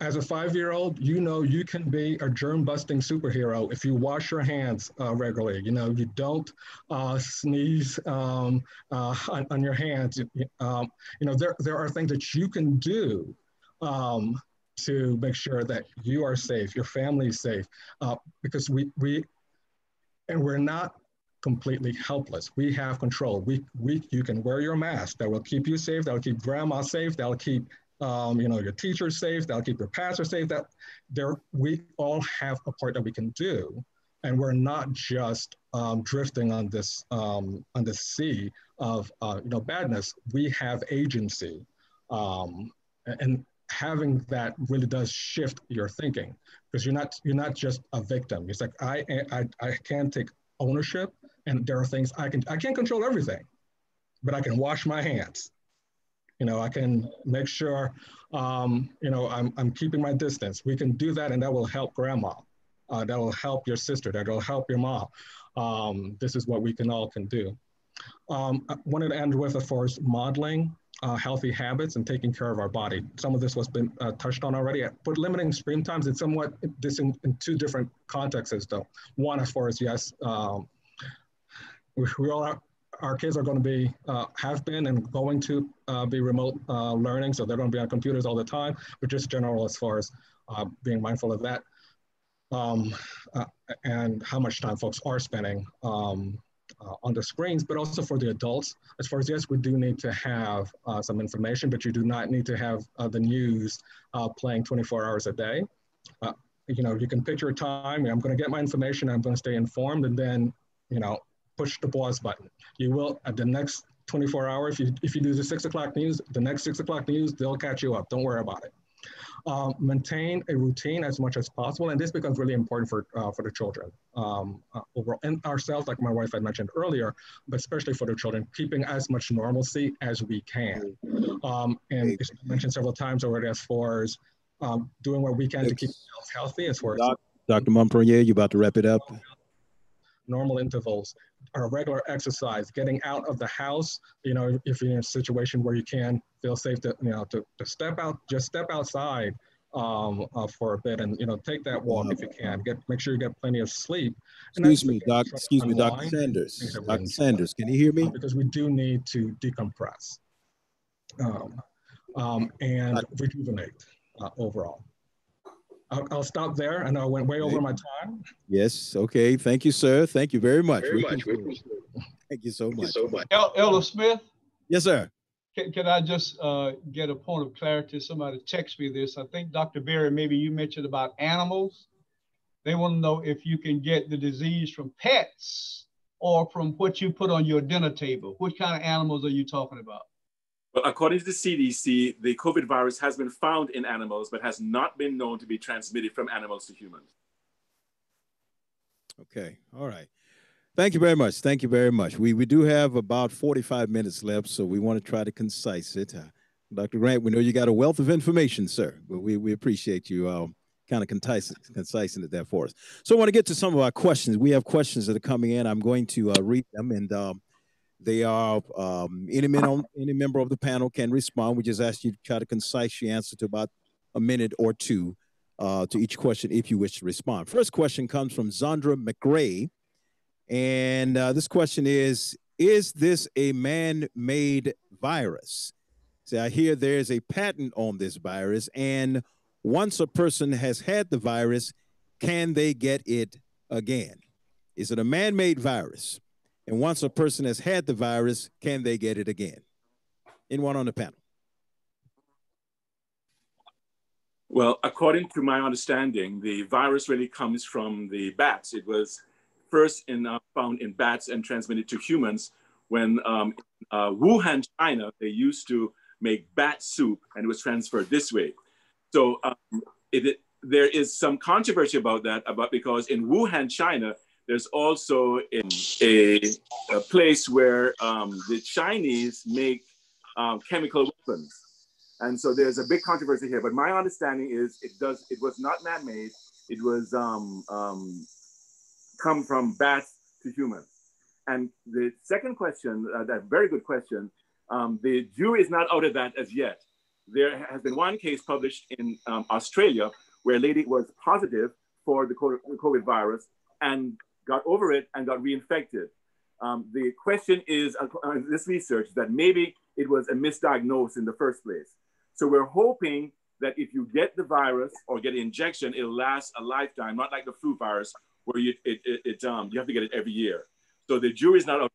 as a five-year-old, you know you can be a germ-busting superhero if you wash your hands uh, regularly. You know you don't uh, sneeze um, uh, on, on, your hands. Um, you know there there are things that you can do um, to make sure that you are safe, your family is safe, uh, because we we and we're not completely helpless. We have control. We we you can wear your mask. That will keep you safe. That will keep grandma safe. That will keep um, you know, your teacher's safe, that'll keep your pastor safe, that there, we all have a part that we can do. And we're not just um, drifting on this, um, on this sea of, uh, you know, badness. We have agency. Um, and having that really does shift your thinking because you're not, you're not just a victim. It's like, I, I, I can take ownership and there are things I can, I can't control everything, but I can wash my hands you know, I can make sure, um, you know, I'm, I'm keeping my distance. We can do that and that will help grandma. Uh, that will help your sister. That will help your mom. Um, this is what we can all can do. Um, I wanted to end with, of course, modeling uh, healthy habits and taking care of our body. Some of this was been uh, touched on already, but limiting screen times, it's somewhat this in, in two different contexts though. One, as far as yes, um, we, all are, our kids are going to be, uh, have been and going to uh, be remote uh, learning. So they're going to be on computers all the time, but just general as far as uh, being mindful of that. Um, uh, and how much time folks are spending um, uh, on the screens, but also for the adults. As far as yes, we do need to have some information, but you do not need to have the news playing 24 hours a day you know, you can pick your time. I'm going to get my information. I'm going to stay informed, and then, you know, push the pause button. You will, at the next 24 hours. If you, if you do the six o'clock news, the next six o'clock news, they'll catch you up. Don't worry about it. Um, maintain a routine as much as possible. And this becomes really important for, uh, for the children um, uh, overall and ourselves, like my wife had mentioned earlier, but especially for the children, keeping as much normalcy as we can. Um, and it's mentioned several times already as far as um, doing what we can to keep ourselves healthy as far as Dr. Mompremier, you about to wrap it up? normal intervals, or regular exercise, getting out of the house, you know, if you're in a situation where you can feel safe to, you know, to, to step out, just step outside um, uh, for a bit and, you know, take that walk if you can. Get Make sure you get plenty of sleep. And excuse me, doc, excuse me, Dr. Sanders. Dr. Sanders, can you hear me? Because we do need to decompress um, um, and rejuvenate uh, overall. I'll, I'll, stop there. and I went way over my time. Yes. Okay. Thank you, sir. Thank you very much. Very much. Thank you so much. so much. El Elder Smith. Yes, sir. Can, can I just uh, get a point of clarity? Somebody text me this. I think Dr. Berry, maybe you mentioned about animals. They want to know if you can get the disease from pets or from what you put on your dinner table. What kind of animals are you talking about? Well, according to the CDC, the COVID virus has been found in animals, but has not been known to be transmitted from animals to humans. Okay, all right. Thank you very much. Thank you very much. We, we do have about 45 minutes left, so we want to try to concise it. Uh, Dr. Grant, we know you got a wealth of information, sir, but we, we appreciate you uh, kind of concising, concising it there for us. So I want to get to some of our questions. We have questions that are coming in. I'm going to uh, read them and um, they are um, any, member, any member of the panel can respond. We just ask you to try to concise your answer to about a minute or two uh, to each question if you wish to respond. First question comes from Zandra McRae. And uh, this question is Is this a man made virus? See, I hear there's a patent on this virus. And once a person has had the virus, can they get it again? Is it a man made virus? And once a person has had the virus, can they get it again? Anyone on the panel? Well, according to my understanding, the virus really comes from the bats. It was first in, uh, found in bats and transmitted to humans when um, uh, Wuhan, China, they used to make bat soup and it was transferred this way. So um, it, it, there is some controversy about that, about because in Wuhan, China, there's also a, a, a place where um, the Chinese make um, chemical weapons. And so there's a big controversy here, but my understanding is it does, it was not man-made. It was um, um, come from bats to humans. And the second question, uh, that very good question, um, the jury is not out of that as yet. There has been one case published in um, Australia where a lady was positive for the COVID virus and got over it and got reinfected. Um, the question is, uh, uh, this research, that maybe it was a misdiagnosis in the first place. So we're hoping that if you get the virus or get an injection, it'll last a lifetime, not like the flu virus, where you, it, it, it um, you have to get it every year. So the jury's not. Out.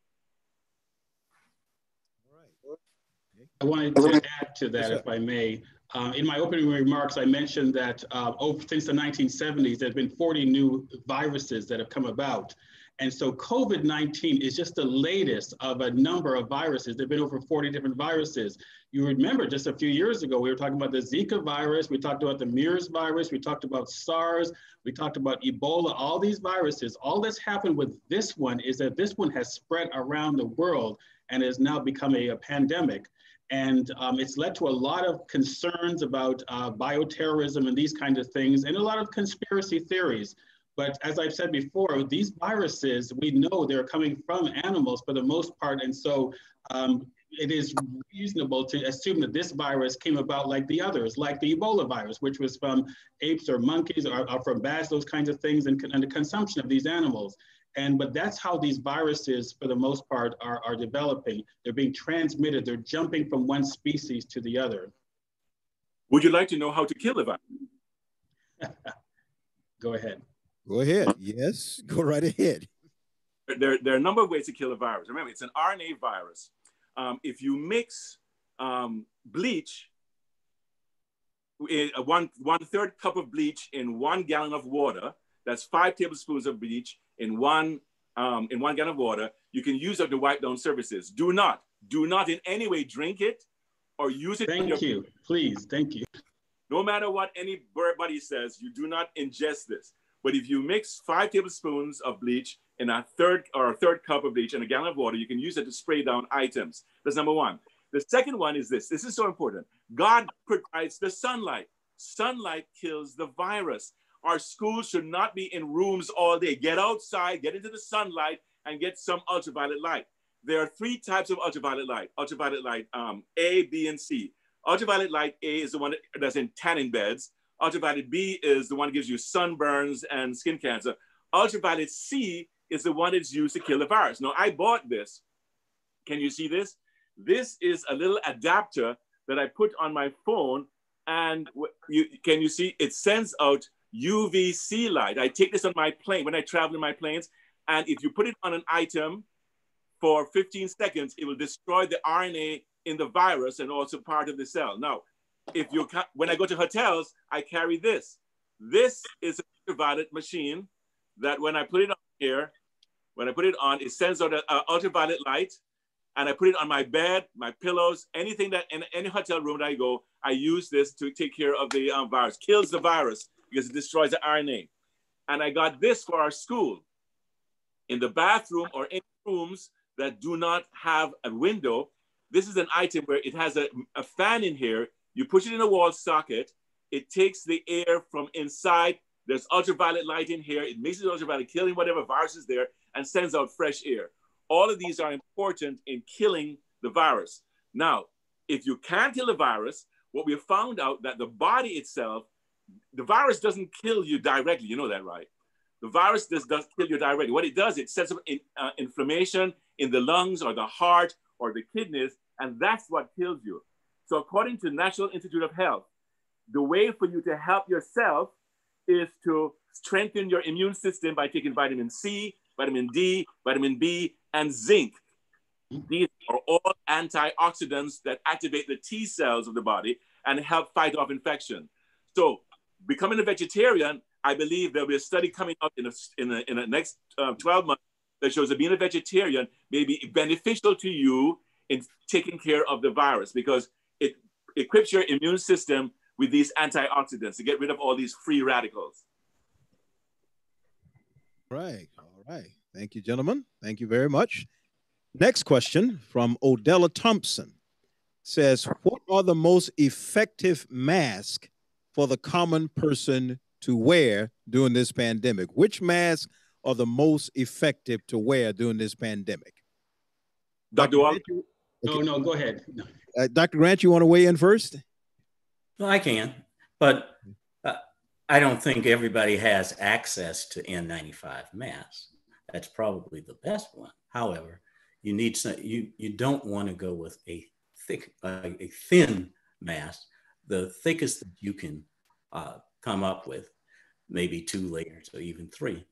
I wanted to add to that, if I may. Uh, in my opening remarks, I mentioned that uh, over, since the 1970s, there have been 40 new viruses that have come about. And so COVID 19 is just the latest of a number of viruses. There have been over 40 different viruses. You remember just a few years ago, we were talking about the Zika virus, we talked about the MERS virus, we talked about SARS, we talked about Ebola, all these viruses. All that's happened with this one is that this one has spread around the world and has now become a, a pandemic. And um, it's led to a lot of concerns about uh, bioterrorism and these kinds of things, and a lot of conspiracy theories. But as I've said before, these viruses, we know they're coming from animals for the most part. And so um, it is reasonable to assume that this virus came about like the others, like the Ebola virus, which was from apes or monkeys or, or from bats, those kinds of things, and, and the consumption of these animals. And but that's how these viruses, for the most part, are, are developing. They're being transmitted. They're jumping from one species to the other. Would you like to know how to kill a virus? <laughs> Go ahead. Go ahead. Yes, go right ahead. There, there are a number of ways to kill a virus. Remember, it's an RNA virus. Um, if you mix um, bleach, one, one third cup of bleach in one gallon of water, that's five tablespoons of bleach in one, um, in one gallon of water. You can use it to wipe down surfaces. Do not, Do not in any way drink it or use it. Thank you. Please, thank you. No matter what anybody says, you do not ingest this. But if you mix five tablespoons of bleach in a third or a third cup of bleach in a gallon of water, you can use it to spray down items. That's number one. The second one is this. This is so important. God provides the sunlight. Sunlight kills the virus. Our schools should not be in rooms all day. Get outside, get into the sunlight, and get some ultraviolet light. There are three types of ultraviolet light. Ultraviolet light um, A, B, and C. Ultraviolet light A is the one that's in tanning beds. Ultraviolet B is the one that gives you sunburns and skin cancer. Ultraviolet C is the one that's used to kill the virus. Now, I bought this. Can you see this? This is a little adapter that I put on my phone. And you, can you see it sends out UVC light. I take this on my plane when I travel in my planes. And if you put it on an item for 15 seconds, it will destroy the RNA in the virus and also part of the cell. Now, if you when I go to hotels, I carry this. This is a ultraviolet machine that when I put it on here, when I put it on, it sends out an ultraviolet light and I put it on my bed, my pillows, anything that in any hotel room that I go, I use this to take care of the um, virus, kills the virus because it destroys the RNA. And I got this for our school. In the bathroom or in rooms that do not have a window, this is an item where it has a, a fan in here. You push it in a wall socket. It takes the air from inside. There's ultraviolet light in here. It makes mixes ultraviolet, killing whatever virus is there and sends out fresh air. All of these are important in killing the virus. Now, if you can't kill the virus, what we have found out that the body itself, the virus doesn't kill you directly. You know that, right? The virus does, does kill you directly. What it does, it sets up in, uh, inflammation in the lungs or the heart or the kidneys, and that's what kills you. So according to National Institute of Health, the way for you to help yourself is to strengthen your immune system by taking vitamin C, vitamin D, vitamin B, and zinc. These are all antioxidants that activate the T cells of the body and help fight off infection. So, becoming a vegetarian, I believe there'll be a study coming up in, a, in, a, in the next uh, 12 months that shows that being a vegetarian may be beneficial to you in taking care of the virus because it equips your immune system with these antioxidants to get rid of all these free radicals. Right. All right. Thank you, gentlemen. Thank you very much. Next question from Odella Thompson says, What are the most effective masks for the common person to wear during this pandemic? Which masks are the most effective to wear during this pandemic? Dr. Grant, okay. No, no, go ahead. Uh, Dr. Grant, you want to weigh in first? Well, I can, but uh, I don't think everybody has access to N95 masks. That's probably the best one. However, you need some, you, you don't want to go with a thick, uh, a thin mask. The thickest that you can uh, come up with, maybe two layers or even three,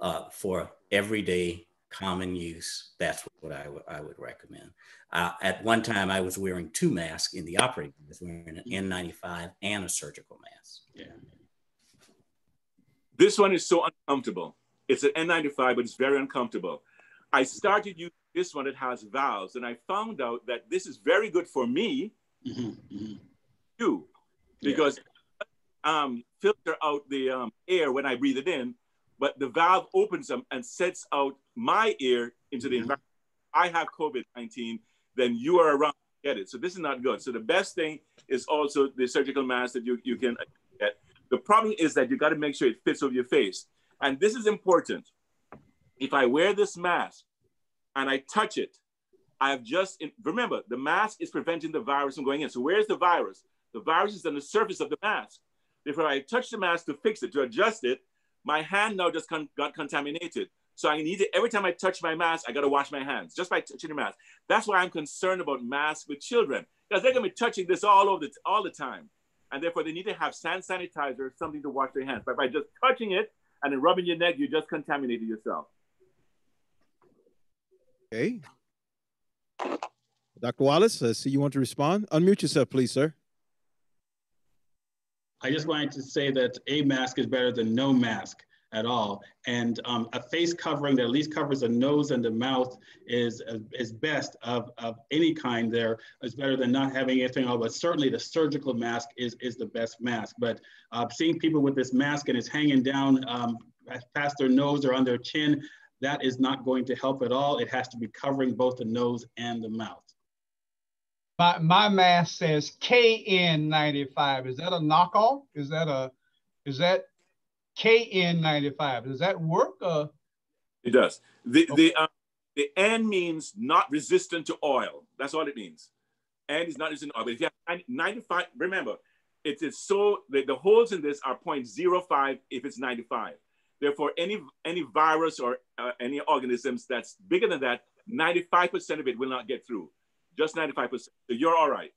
uh, for everyday common use. That's what I, I would recommend. Uh, at one time, I was wearing two masks in the operating room. I was wearing an N95 and a surgical mask. Yeah. This one is so uncomfortable. It's an N95, but it's very uncomfortable. I started using this one that has valves, and I found out that this is very good for me mm-hmm, mm-hmm. Too, because yeah. um, filter out the um, air when I breathe it in, but the valve opens them and sets out my air into the mm-hmm. environment. I have COVID 19, then you are around to get it. So this is not good. So the best thing is also the surgical mask that you, you can get. The problem is that you got to make sure it fits over your face. And this is important. If I wear this mask and I touch it, I have just, remember, the mask is preventing the virus from going in. So where's the virus? The virus is on the surface of the mask. If I touch the mask to fix it, to adjust it, my hand now just con- got contaminated. So I need to, every time I touch my mask, I got to wash my hands just by touching the mask. That's why I'm concerned about masks with children because they're going to be touching this all over the, all the time. And therefore they need to have hand sanitizer, or something to wash their hands. But by just touching it and then rubbing your neck, you just contaminated yourself. Okay. Dr. Wallace, I see you want to respond. Unmute yourself, please, sir. I just wanted to say that a mask is better than no mask. at all. And um, a face covering that at least covers the nose and the mouth is, is best of, of any kind there. It's better than not having anything at all, but certainly the surgical mask is, is the best mask. But uh, seeing people with this mask and it's hanging down um, past their nose or on their chin, that is not going to help at all. It has to be covering both the nose and the mouth. My, my mask says KN95. Is that a knockoff? Is that a, is that KN95. Does that work? Uh... It does. The, okay. the, um, the N means not resistant to oil. That's all it means. N is not resistant to oil. But if you have 95, remember, it is so, the, the holes in this are 0.05 if it's 95. Therefore, any, any virus or uh, any organisms that's bigger than that, 95% of it will not get through. Just 95%. So you're all right.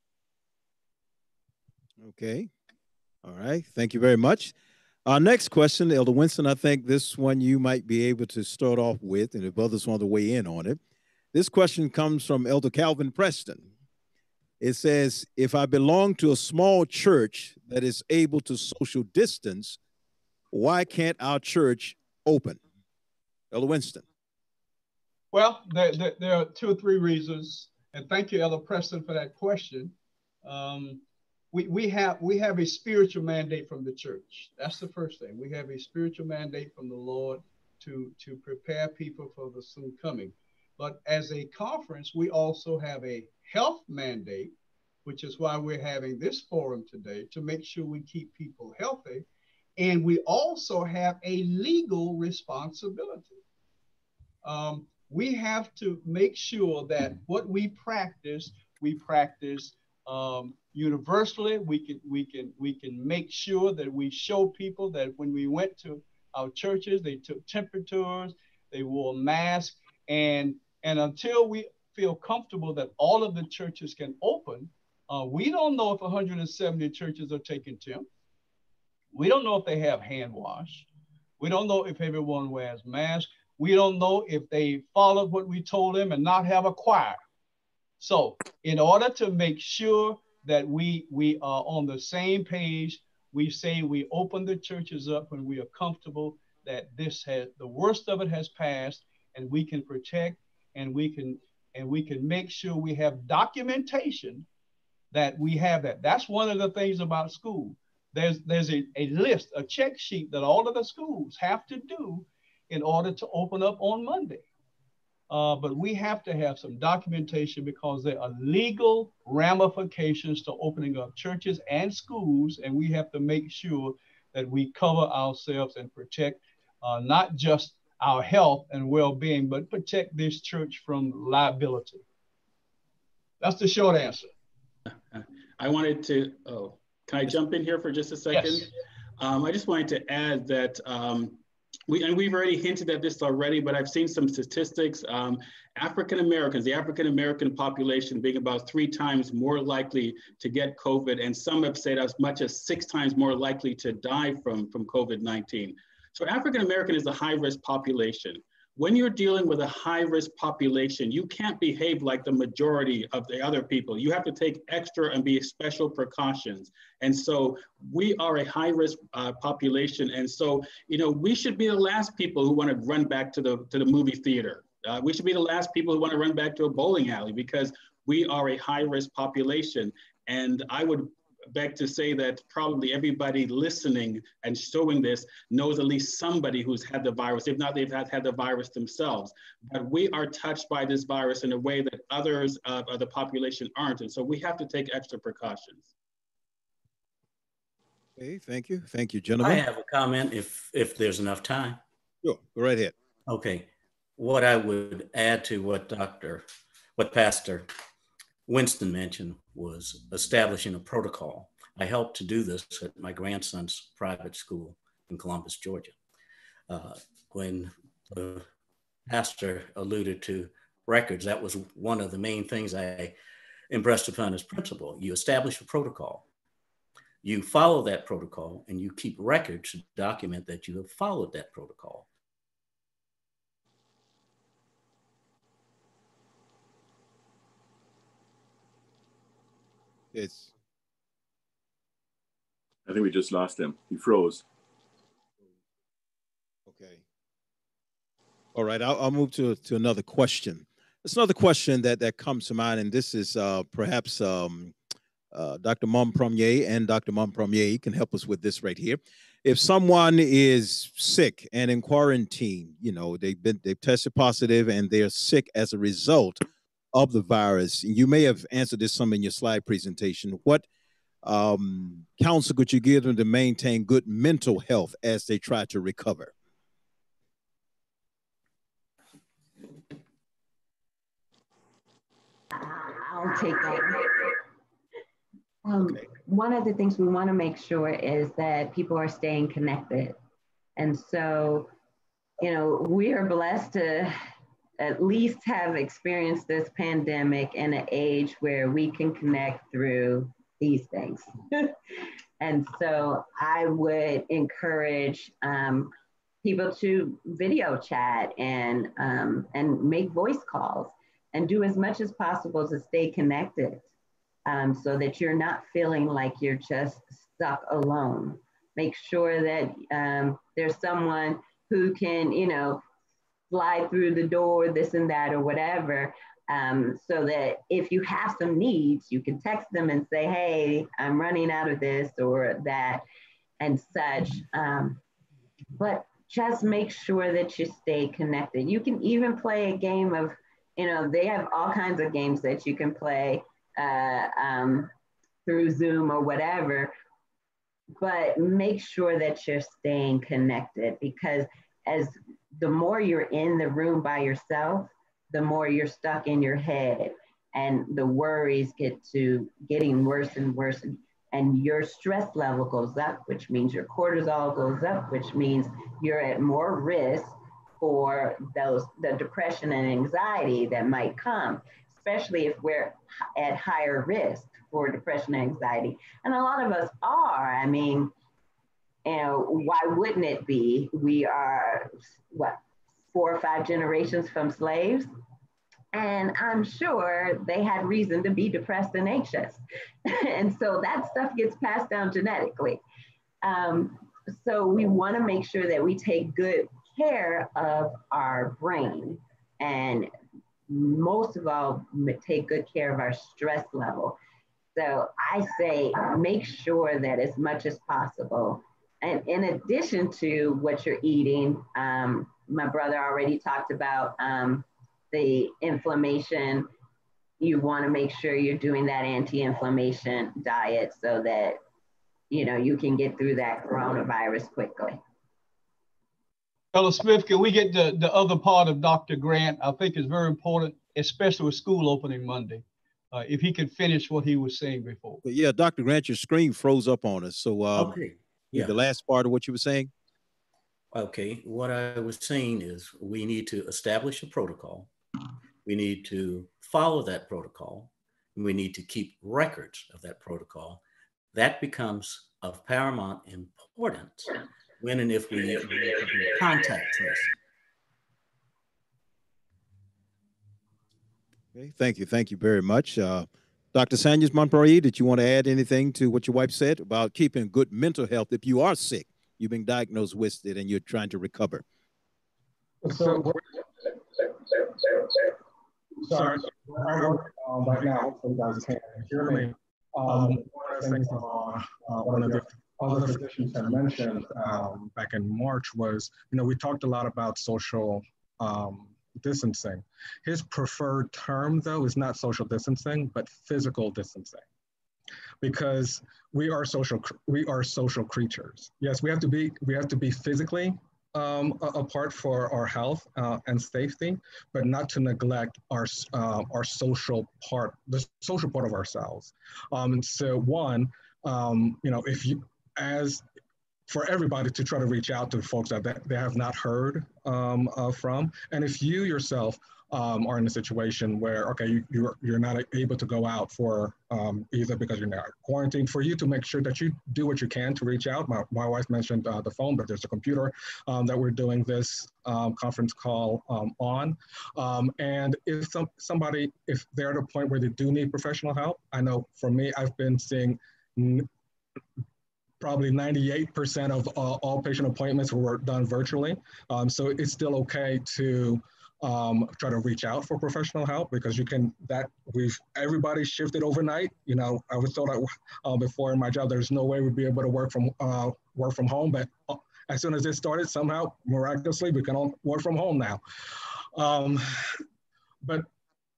Okay. All right. Thank you very much. Our next question, Elder Winston, I think this one you might be able to start off with, and if others want to weigh in on it. This question comes from Elder Calvin Preston. It says, If I belong to a small church that is able to social distance, why can't our church open? Elder Winston. Well, there, there, there, are two or three reasons. And thank you, Elder Preston, for that question. Um, we, we have we have a spiritual mandate from the church. That's the first thing. We have a spiritual mandate from the Lord to to prepare people for the soon coming. But as a conference, we also have a health mandate, which is why we're having this forum today to make sure we keep people healthy. And we also have a legal responsibility. Um, we have to make sure that what we practice, we practice um, universally. We can we can we can make sure that we show people that when we went to our churches, they took temperatures, they wore masks, and and until we feel comfortable that all of the churches can open, uh, we don't know if 170 churches are taking temp. We don't know if they have hand wash. We don't know if everyone wears masks. We don't know if they followed what we told them and not have a choir. So, in order to make sure that we we are on the same page, we say we open the churches up when we are comfortable that this has the worst of it has passed, and we can protect and we can and we can make sure we have documentation that we have that. That's one of the things about school. There's there's a, a list, a check sheet that all of the schools have to do in order to open up on Monday. Uh, but we have to have some documentation because there are legal ramifications to opening up churches and schools, and we have to make sure that we cover ourselves and protect uh, not just our health and well-being, but protect this church from liability. That's the short answer. I wanted to, oh, can I jump in here for just a second? Yes. Um, I just wanted to add that um, we, and we've already hinted at this already, but I've seen some statistics. Um, African Americans, the African American population being about three times more likely to get COVID, and some have said as much as six times more likely to die from, from COVID 19. So African American is a high risk population when you're dealing with a high risk population, you can't behave like the majority of the other people. You have to take extra and be special precautions. And so we are a high risk uh, population. And so, you know, we should be the last people who want to run back to the, to the movie theater. Uh, we should be the last people who want to run back to a bowling alley because we are a high risk population. And I would beg to say that probably everybody listening and showing this knows at least somebody who's had the virus. If not, they've had, had the virus themselves. But we are touched by this virus in a way that others of, of the population aren't. And so we have to take extra precautions. Okay, thank you. Thank you, gentlemen. I have a comment if if there's enough time. Sure, go right ahead. Okay. What I would add to what Dr. what Pastor Winston mentioned was establishing a protocol. I helped to do this at my grandson's private school in Columbus, Georgia. Uh, when the pastor alluded to records, that was one of the main things I impressed upon his principal. You establish a protocol, you follow that protocol, and you keep records to document that you have followed that protocol. It's. I think we just lost him. He froze. Okay. All right, I'll, I'll move to, to another question. It's another question that, that comes to mind, and this is uh, perhaps um, uh, Dr. Mompremier and Dr. Mompremier can help us with this right here. If someone is sick and in quarantine, you know, they've been they've tested positive and they're sick as a result of the virus, and you may have answered this some in your slide presentation. What um, counsel could you give them to maintain good mental health as they try to recover? I'll take that. Um, okay. One of the things we want to make sure is that people are staying connected. And so, you know, we are blessed to at least have experienced this pandemic in an age where we can connect through these things. <laughs> and so I would encourage um, people to video chat and, um, and make voice calls and do as much as possible to stay connected um, so that you're not feeling like you're just stuck alone. Make sure that um, there's someone who can, you know, slide through the door, this and that, or whatever, um, so that if you have some needs, you can text them and say, hey, I'm running out of this or that and such. Um, but just make sure that you stay connected. You can even play a game of, you know, they have all kinds of games that you can play uh, um, through Zoom or whatever. But make sure that you're staying connected because as the more you're in the room by yourself, the more you're stuck in your head and the worries get to getting worse and worse and, your stress level goes up which means your cortisol goes up which means you're at more risk for those the depression and anxiety that might come especially if we're at higher risk for depression and anxiety. And a lot of us are. I mean, know, why wouldn't it be? We are, what, four or five generations from slaves? And I'm sure they had reason to be depressed and anxious. <laughs> and so that stuff gets passed down genetically. Um, so we want to make sure that we take good care of our brain and most of all, take good care of our stress level. So I say make sure that as much as possible, and in addition to what you're eating, um, my brother already talked about um, the inflammation. You want to make sure you're doing that anti-inflammation diet so that you know you can get through that coronavirus quickly. Fellow Smith, can we get the, the other part of Dr. Grant? I think is very important, especially with school opening Monday. Uh, if he could finish what he was saying before. But yeah, Dr. Grant, your screen froze up on us. So um, okay. Yeah. the last part of what you were saying. Okay, what I was saying is we need to establish a protocol. We need to follow that protocol. And we need to keep records of that protocol. That becomes of paramount importance when and if we contact tracing. Okay, thank you. Thank you very much. Uh, Dr. Sanyas Mompremier, did you want to add anything to what your wife said about keeping good mental health if you are sick, you've been diagnosed with it, and you're trying to recover? So, sorry, um, right now, hopefully you guys can hear me. Um, one of the things uh, uh, one of the other physicians had mentioned um, back in March was, you know, we talked a lot about social um, distancing. His preferred term, though, is not social distancing, but physical distancing, because we are social we are social creatures. Yes, we have to be we have to be physically um, apart for our health uh, and safety, but not to neglect our uh, our social part, the social part of ourselves. Um, so one, um, you know, if you as for everybody to try to reach out to folks that they have not heard um, uh, from. And if you yourself um, are in a situation where, okay, you, you're, you're not able to go out for um, either because you're not quarantined, for you to make sure that you do what you can to reach out. My, my wife mentioned uh, the phone, but there's a computer um, that we're doing this um, conference call um, on. And if some, somebody, if they're at a point where they do need professional help, I know for me, I've been seeing probably 98% of all, all, patient appointments were done virtually. Um, so it's still okay to um, try to reach out for professional help because you can, that we've, everybody shifted overnight. You know, I was told uh, before in my job, there's no way we'd be able to work from, uh, work from home, but uh, as soon as it started, somehow miraculously, we can all work from home now. Um, but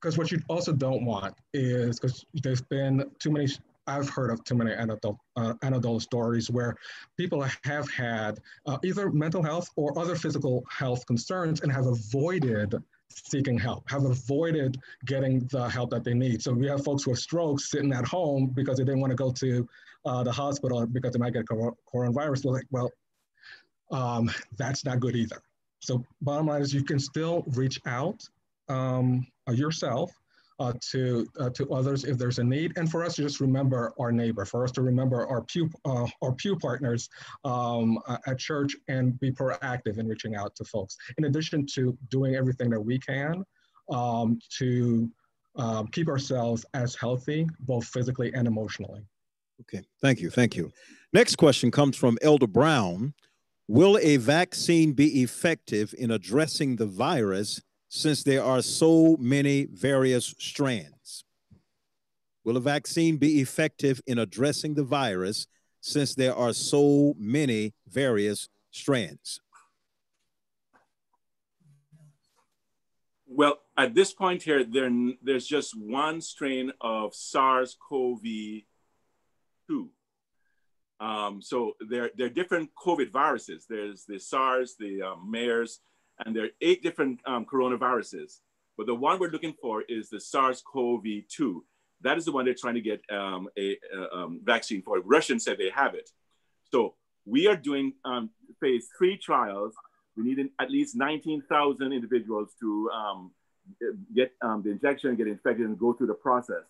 because what you also don't want is because there's been too many I've heard of too many anecdotal, uh, anecdotal stories where people have had uh, either mental health or other physical health concerns and have avoided seeking help, have avoided getting the help that they need. So we have folks with strokes sitting at home because they didn't want to go to uh, the hospital because they might get coronavirus. Like, well, um, that's not good either. So bottom line is you can still reach out um, yourself to uh, to others if there's a need, and for us to just remember our neighbor, for us to remember our pew uh, our pew partners um, at church, and be proactive in reaching out to folks. In addition to doing everything that we can um, to um, keep ourselves as healthy, both physically and emotionally. Okay, thank you, thank you. Next question comes from Elder Brown. Will a vaccine be effective in addressing the virus since there are so many various strands? Will a vaccine be effective in addressing the virus since there are so many various strands? Well, at this point here, there, there's just one strain of SARS-CoV-2. Um, so there, there are different COVID viruses. There's the SARS, the um, MERS, and there are eight different um, coronaviruses. But the one we're looking for is the SARS-CoV-2. That is the one they're trying to get um, a, a um, vaccine for. Russians said they have it. So we are doing um, phase three trials. We need at least 19,000 individuals to um, get um, the injection, get infected, and go through the process.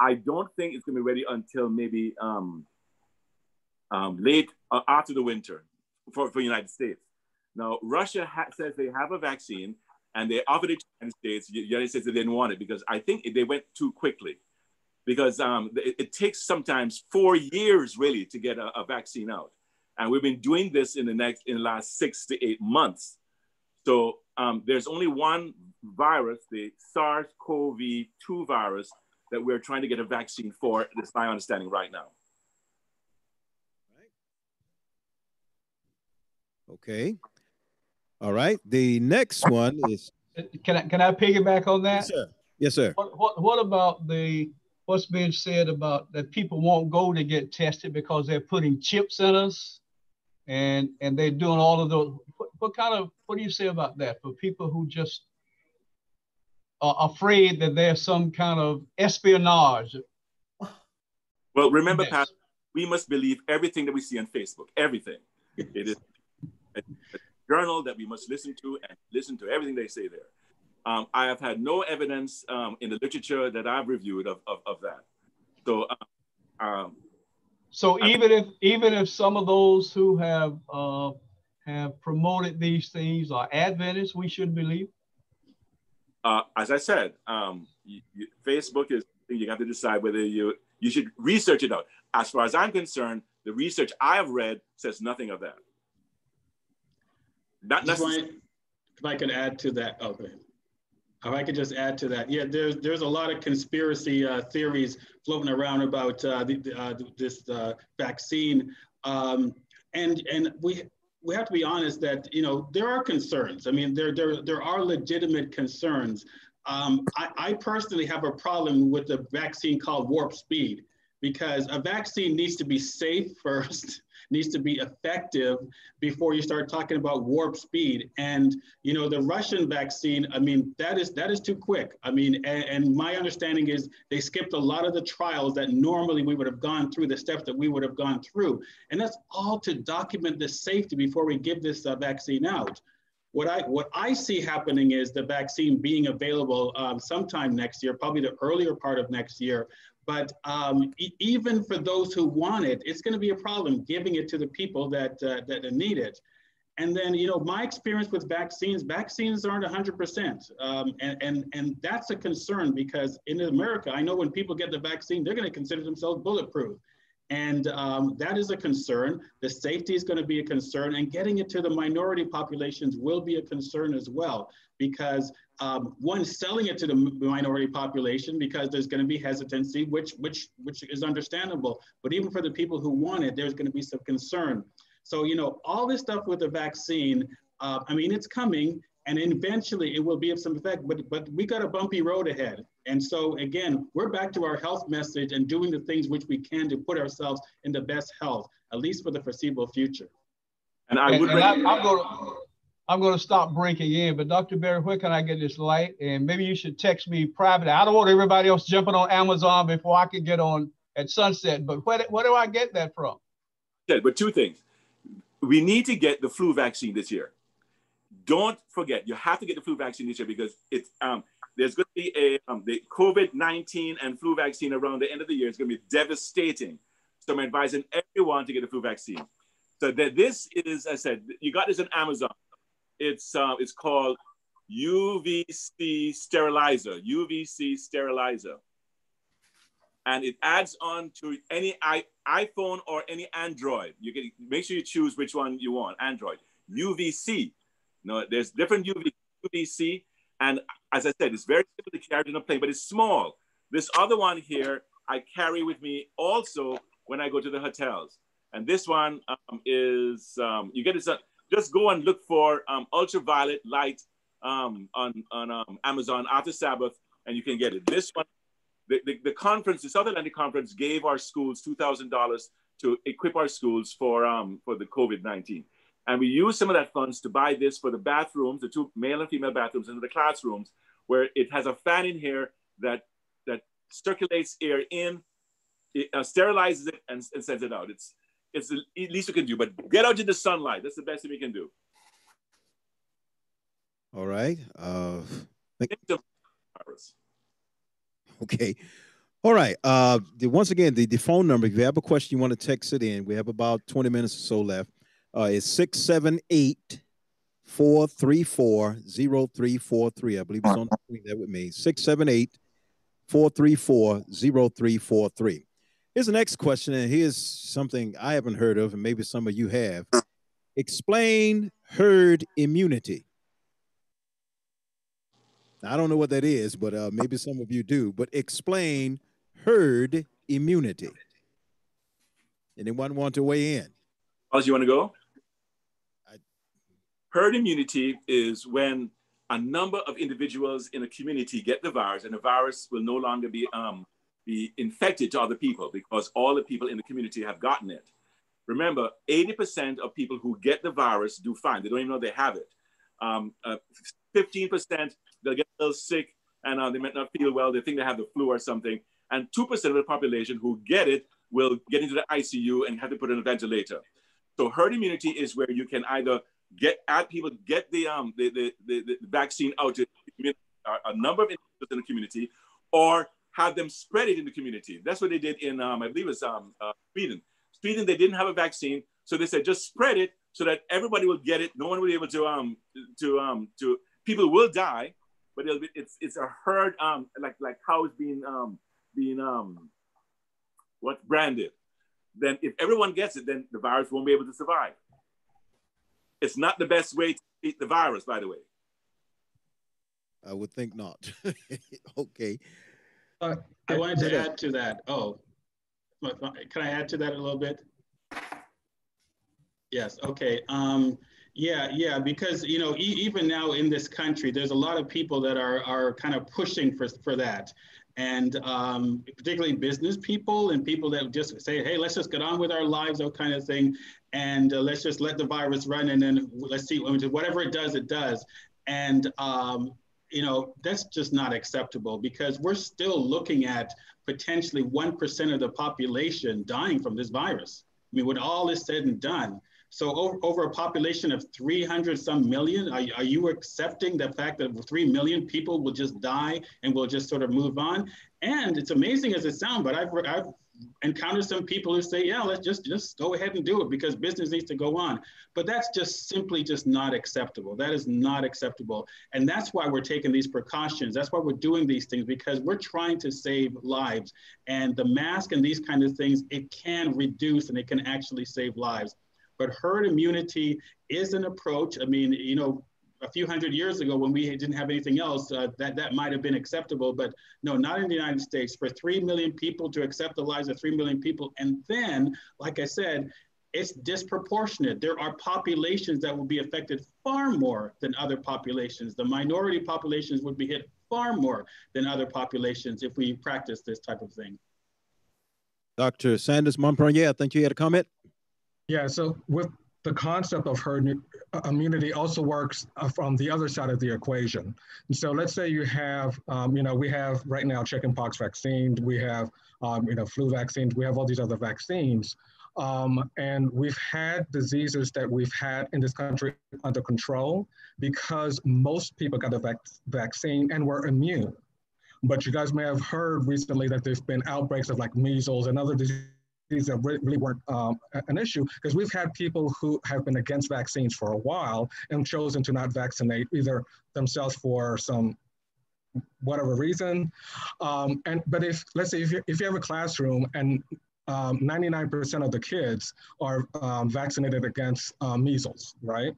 I don't think it's going to be ready until maybe late uh, after the winter for, for the United States. Now, Russia says they have a vaccine and they offered it to the United States. The United States they didn't want it because I think they went too quickly. Because um, it, it, takes sometimes four years really to get a, a, vaccine out, and we've been doing this in the next in the last six to eight months. So um, there's only one virus, the SARS-CoV-2 virus, that we're trying to get a vaccine for. That's my understanding right now. Okay. All right. The next one is. Can I can I piggyback on that? Yes, sir. Yes, sir. What, what, what about the what's being said about that people won't go to get tested because they're putting chips in us, and and they're doing all of those. What, what kind of what do you say about that for people who just are afraid that there's some kind of espionage? Well, remember, Pat, we must believe everything that we see on Facebook. Everything. It is journal that we must listen to and listen to everything they say there. Um, I have had no evidence um, in the literature that I've reviewed of, of, of that. So, um, um so even if even if some of those who have uh, have promoted these things are Adventists, we should believe. Uh, as I said, um, you, you, Facebook is you have to decide whether you you should research it out. As far as I'm concerned, the research I have read says nothing of that. Not necessarily. If I could add to that, okay. If I could just add to that, yeah, there's there's a lot of conspiracy uh, theories floating around about uh, the, uh, this uh, vaccine, um, and and we we have to be honest that you know there are concerns. I mean, there there there are legitimate concerns. Um, I, I personally have a problem with the vaccine called warp speed because a vaccine needs to be safe <laughs> first needs to be effective before you start talking about warp speed. And you know, the Russian vaccine, I mean, that is that is too quick. I mean, and, and my understanding is they skipped a lot of the trials that normally we would have gone through, the steps that we would have gone through. And that's all to document the safety before we give this uh, vaccine out. What I what I see happening is the vaccine being available um, sometime next year, probably the earlier part of next year, but um, e even for those who want it, it's going to be a problem giving it to the people that, uh, that need it. And then, you know, my experience with vaccines, vaccines aren't 100%. Um, and, and, and that's a concern because in America, I know when people get the vaccine, they're going to consider themselves bulletproof. And um, that is a concern. The safety is going to be a concern, and getting it to the minority populations will be a concern as well, because um, one selling it to the minority population because there's going to be hesitancy, which which which is understandable. But even for the people who want it, there's going to be some concern. So you know, all this stuff with the vaccine, uh, I mean, it's coming, and eventually it will be of some effect. But but we got a bumpy road ahead. And so again, we're back to our health message and doing the things which we can to put ourselves in the best health, at least for the foreseeable future. And I would. And, and I, am going to. I'm going to stop breaking in, but Dr. Berry, where can I get this light? And maybe you should text me privately. I don't want everybody else jumping on Amazon before I can get on at sunset. But where, where do I get that from? Okay, but two things. We need to get the flu vaccine this year. Don't forget, you have to get the flu vaccine this year because it's um, there's going to be a um, the COVID 19 and flu vaccine around the end of the year. It's going to be devastating. So I'm advising everyone to get the flu vaccine. So that this is, I said, you got this on Amazon. It's uh, it's called UVC sterilizer. UVC sterilizer, and it adds on to any I, iPhone or any Android. You can make sure you choose which one you want. Android UVC. No, there's different UV, UVC and as I said, it's very simple to carry in a plane, but it's small. This other one here, I carry with me also when I go to the hotels. And this one um, is, um, you get it, just go and look for um, ultraviolet light um, on, on um, Amazon after Sabbath, and you can get it. This one, the, the, the conference, the South Atlantic Conference gave our schools $2,000 to equip our schools for, um, for the COVID-19. And we used some of that funds to buy this for the bathrooms, the two male and female bathrooms and the classrooms, where it has a fan in here that, that circulates air in, it, uh, sterilizes it, and, and sends it out. It's, it's the least we can do, but get out in the sunlight. That's the best thing we can do. All right. Uh, okay. All right. Uh, the, once again, the, the phone number, if you have a question, you want to text it in. We have about 20 minutes or so left uh, is 678 434 0343. I believe it's on the screen there with me. 678 434 0343. Here's the next question, and here's something I haven't heard of, and maybe some of you have. Explain herd immunity. Now, I don't know what that is, but uh, maybe some of you do. But explain herd immunity. Anyone want to weigh in? Oz, you want to go? Herd immunity is when a number of individuals in a community get the virus and the virus will no longer be, um, be infected to other people because all the people in the community have gotten it. Remember, 80% of people who get the virus do fine. They don't even know they have it. Um, uh, 15% they'll get a little sick and uh, they might not feel well. They think they have the flu or something. And 2% of the population who get it will get into the ICU and have to put in a ventilator. So herd immunity is where you can either get at people, get the um the the, the, the vaccine out to a number of individuals in the community, or have them spread it in the community. That's what they did in um, I believe it's um uh, Sweden. Sweden they didn't have a vaccine, so they said just spread it so that everybody will get it. No one will be able to um to um to people will die, but it'll be, it's it's a herd um like like cows being um being um what branded. Then if everyone gets it, then the virus won't be able to survive. It's not the best way to beat the virus, by the way. I would think not. <laughs> okay. Uh, I wanted to add to that. Oh, can I add to that a little bit? Yes. Okay. Um, yeah, yeah, because you know, e even now in this country, there's a lot of people that are are kind of pushing for for that, and um, particularly business people and people that just say, hey, let's just get on with our lives, that kind of thing, and uh, let's just let the virus run, and then let's see whatever it does, it does, and um, you know that's just not acceptable because we're still looking at potentially one percent of the population dying from this virus. I mean, when all is said and done, so over, over a population of 300 some million, are, are you accepting the fact that 3 million people will just die and we'll just sort of move on? And it's amazing as it sounds, but I've, I've encounter some people who say, yeah, let's just just go ahead and do it because business needs to go on. But that's just simply just not acceptable. That is not acceptable. And that's why we're taking these precautions. That's why we're doing these things because we're trying to save lives. And the mask and these kind of things, it can reduce and it can actually save lives. But herd immunity is an approach. I mean, you know, a few hundred years ago when we didn't have anything else, uh, that, that might have been acceptable, but no, not in the United States. For 3 million people to accept the lives of 3 million people. And then, like I said, it's disproportionate. There are populations that will be affected far more than other populations. The minority populations would be hit far more than other populations if we practice this type of thing. Dr. Sanders Mompremier, I think you had a comment. Yeah, so with the concept of herd immunity also works uh, from the other side of the equation. And so let's say you have, um, you know, we have right now chickenpox vaccines, we have, um, you know, flu vaccines, we have all these other vaccines. Um, and we've had diseases that we've had in this country under control because most people got the vac vaccine and were immune. But you guys may have heard recently that there's been outbreaks of like measles and other diseases these really weren't um, an issue because we've had people who have been against vaccines for a while and chosen to not vaccinate either themselves for some whatever reason. Um, and but if let's say if you, if you have a classroom and 99% um, of the kids are um, vaccinated against uh, measles, right?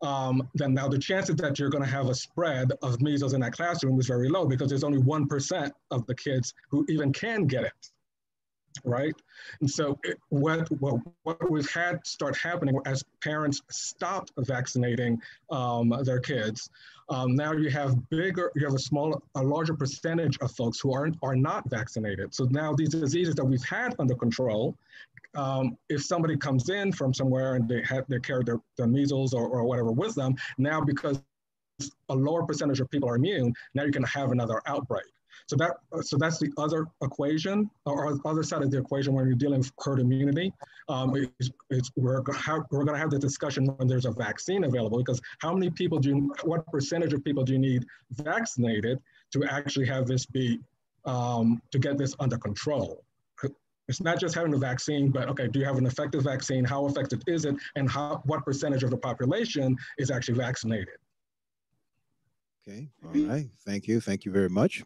Um, then now the chances that you're going to have a spread of measles in that classroom is very low because there's only 1% of the kids who even can get it right? And so what, what, what we've had start happening as parents stopped vaccinating um, their kids, um, now you have bigger, you have a smaller, a larger percentage of folks who aren't are not vaccinated. So now these diseases that we've had under control, um, if somebody comes in from somewhere and they have they carry their, their measles or, or whatever with them, now because a lower percentage of people are immune, now you can have another outbreak. So that so that's the other equation or other side of the equation when you're dealing with herd immunity. Um, it's, it's, we're, we're going to have the discussion when there's a vaccine available because how many people do you, what percentage of people do you need vaccinated to actually have this be um, to get this under control? It's not just having a vaccine, but okay, do you have an effective vaccine? How effective is it? And how, what percentage of the population is actually vaccinated? Okay, all right. Thank you. Thank you very much.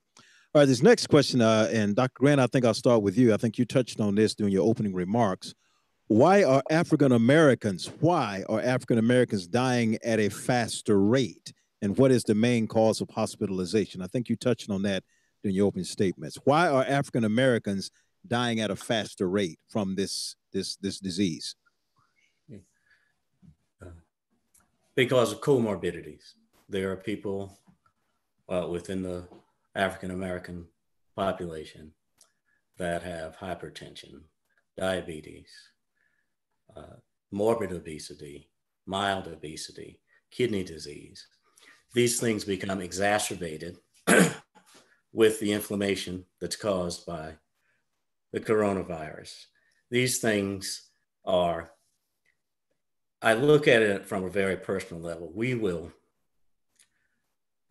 All right, this next question, uh, and Dr. Grant, I think I'll start with you. I think you touched on this during your opening remarks. Why are African Americans, why are African Americans dying at a faster rate? And what is the main cause of hospitalization? I think you touched on that during your opening statements. Why are African Americans dying at a faster rate from this this this disease? Because of comorbidities. There are people uh, within the African American population that have hypertension, diabetes, uh, morbid obesity, mild obesity, kidney disease. These things become exacerbated <clears throat> with the inflammation that's caused by the coronavirus. These things are, I look at it from a very personal level. We will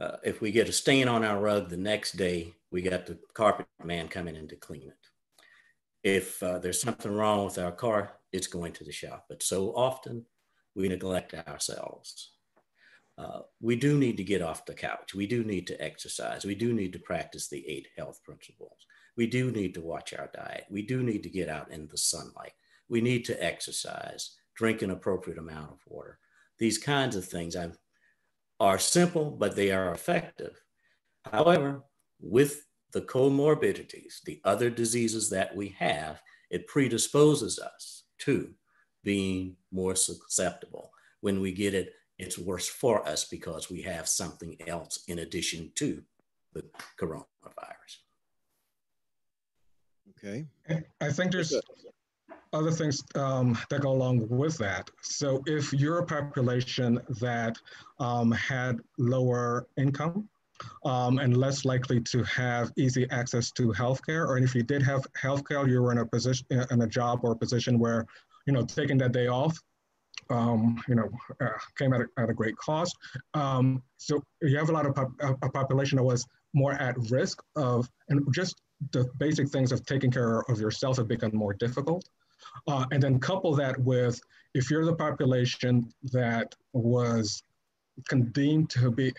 uh, if we get a stain on our rug the next day, we got the carpet man coming in to clean it. If uh, there's something wrong with our car, it's going to the shop. But so often we neglect ourselves. Uh, we do need to get off the couch. We do need to exercise. We do need to practice the eight health principles. We do need to watch our diet. We do need to get out in the sunlight. We need to exercise, drink an appropriate amount of water. These kinds of things I'm are simple, but they are effective. However, with the comorbidities, the other diseases that we have, it predisposes us to being more susceptible. When we get it, it's worse for us because we have something else in addition to the coronavirus. Okay. I think there's other things um, that go along with that. So if you're a population that um, had lower income um, and less likely to have easy access to healthcare, or if you did have healthcare, you were in a position, in a job or a position where, you know, taking that day off, um, you know, uh, came at a, at a great cost. Um, so you have a lot of pop, a population that was more at risk of, and just the basic things of taking care of yourself have become more difficult. Uh, and then couple that with if you're the population that was condemned to be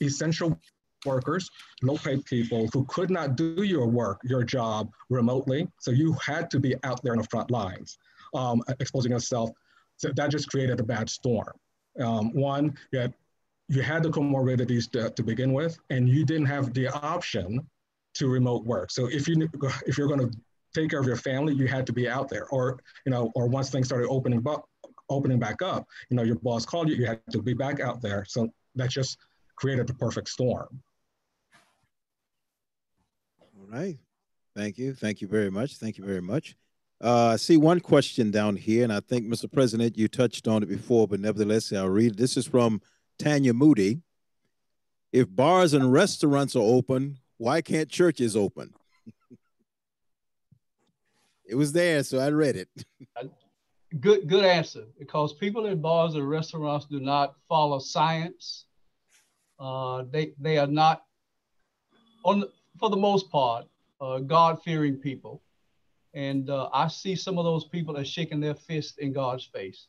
essential workers, low paid people who could not do your work, your job remotely. So you had to be out there in the front lines, um, exposing yourself. So that just created a bad storm. Um, one, you had, you had the comorbidities to, to begin with, and you didn't have the option to remote work. So if you if you're going to take care of your family, you had to be out there. Or you know, or once things started opening up, opening back up, you know, your boss called you, you had to be back out there. So that just created the perfect storm. All right. Thank you. Thank you very much. Thank you very much. Uh, I see one question down here, and I think, Mr. President, you touched on it before, but nevertheless, I'll read it. This is from Tanya Moody. If bars and restaurants are open, why can't churches open? It was there, so I read it. <laughs> good, good answer. Because people in bars and restaurants do not follow science. Uh, they they are not on for the most part uh, God fearing people, and uh, I see some of those people are shaking their fist in God's face,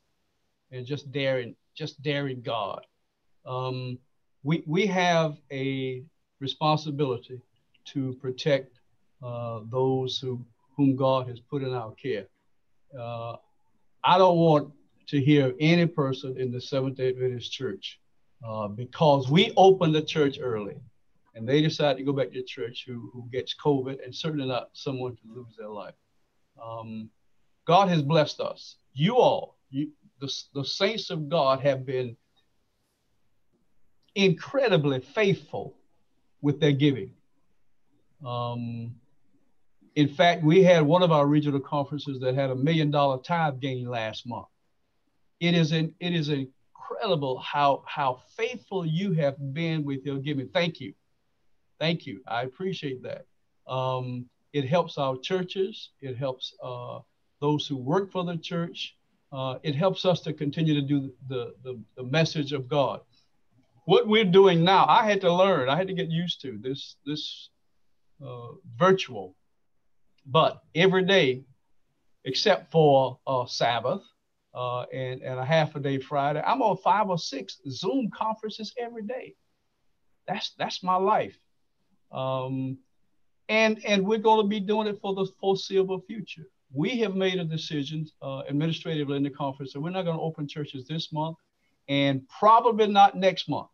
and just daring just daring God. Um, we we have a responsibility to protect uh, those who, whom God has put in our care. Uh, I don't want to hear any person in the Seventh day Adventist Church uh, because we opened the church early and they decide to go back to church who, who gets COVID and certainly not someone to lose their life. Um, God has blessed us. You all, you, the, the saints of God have been incredibly faithful with their giving. Um, in fact, we had one of our regional conferences that had a million dollar tithe gain last month. It is an, it is incredible how how faithful you have been with your giving. Thank you, thank you. I appreciate that. Um, it helps our churches. It helps uh, those who work for the church. Uh, it helps us to continue to do the, the, the message of God what we're doing now, I had to learn. I had to get used to this this uh, virtual, but every day, except for uh, Sabbath uh, and and a half a day Friday, I'm on five or six Zoom conferences every day. That's that's my life, um, and and we're going to be doing it for the foreseeable future. We have made a decision uh, administratively in the conference that we're not going to open churches this month and probably not next month.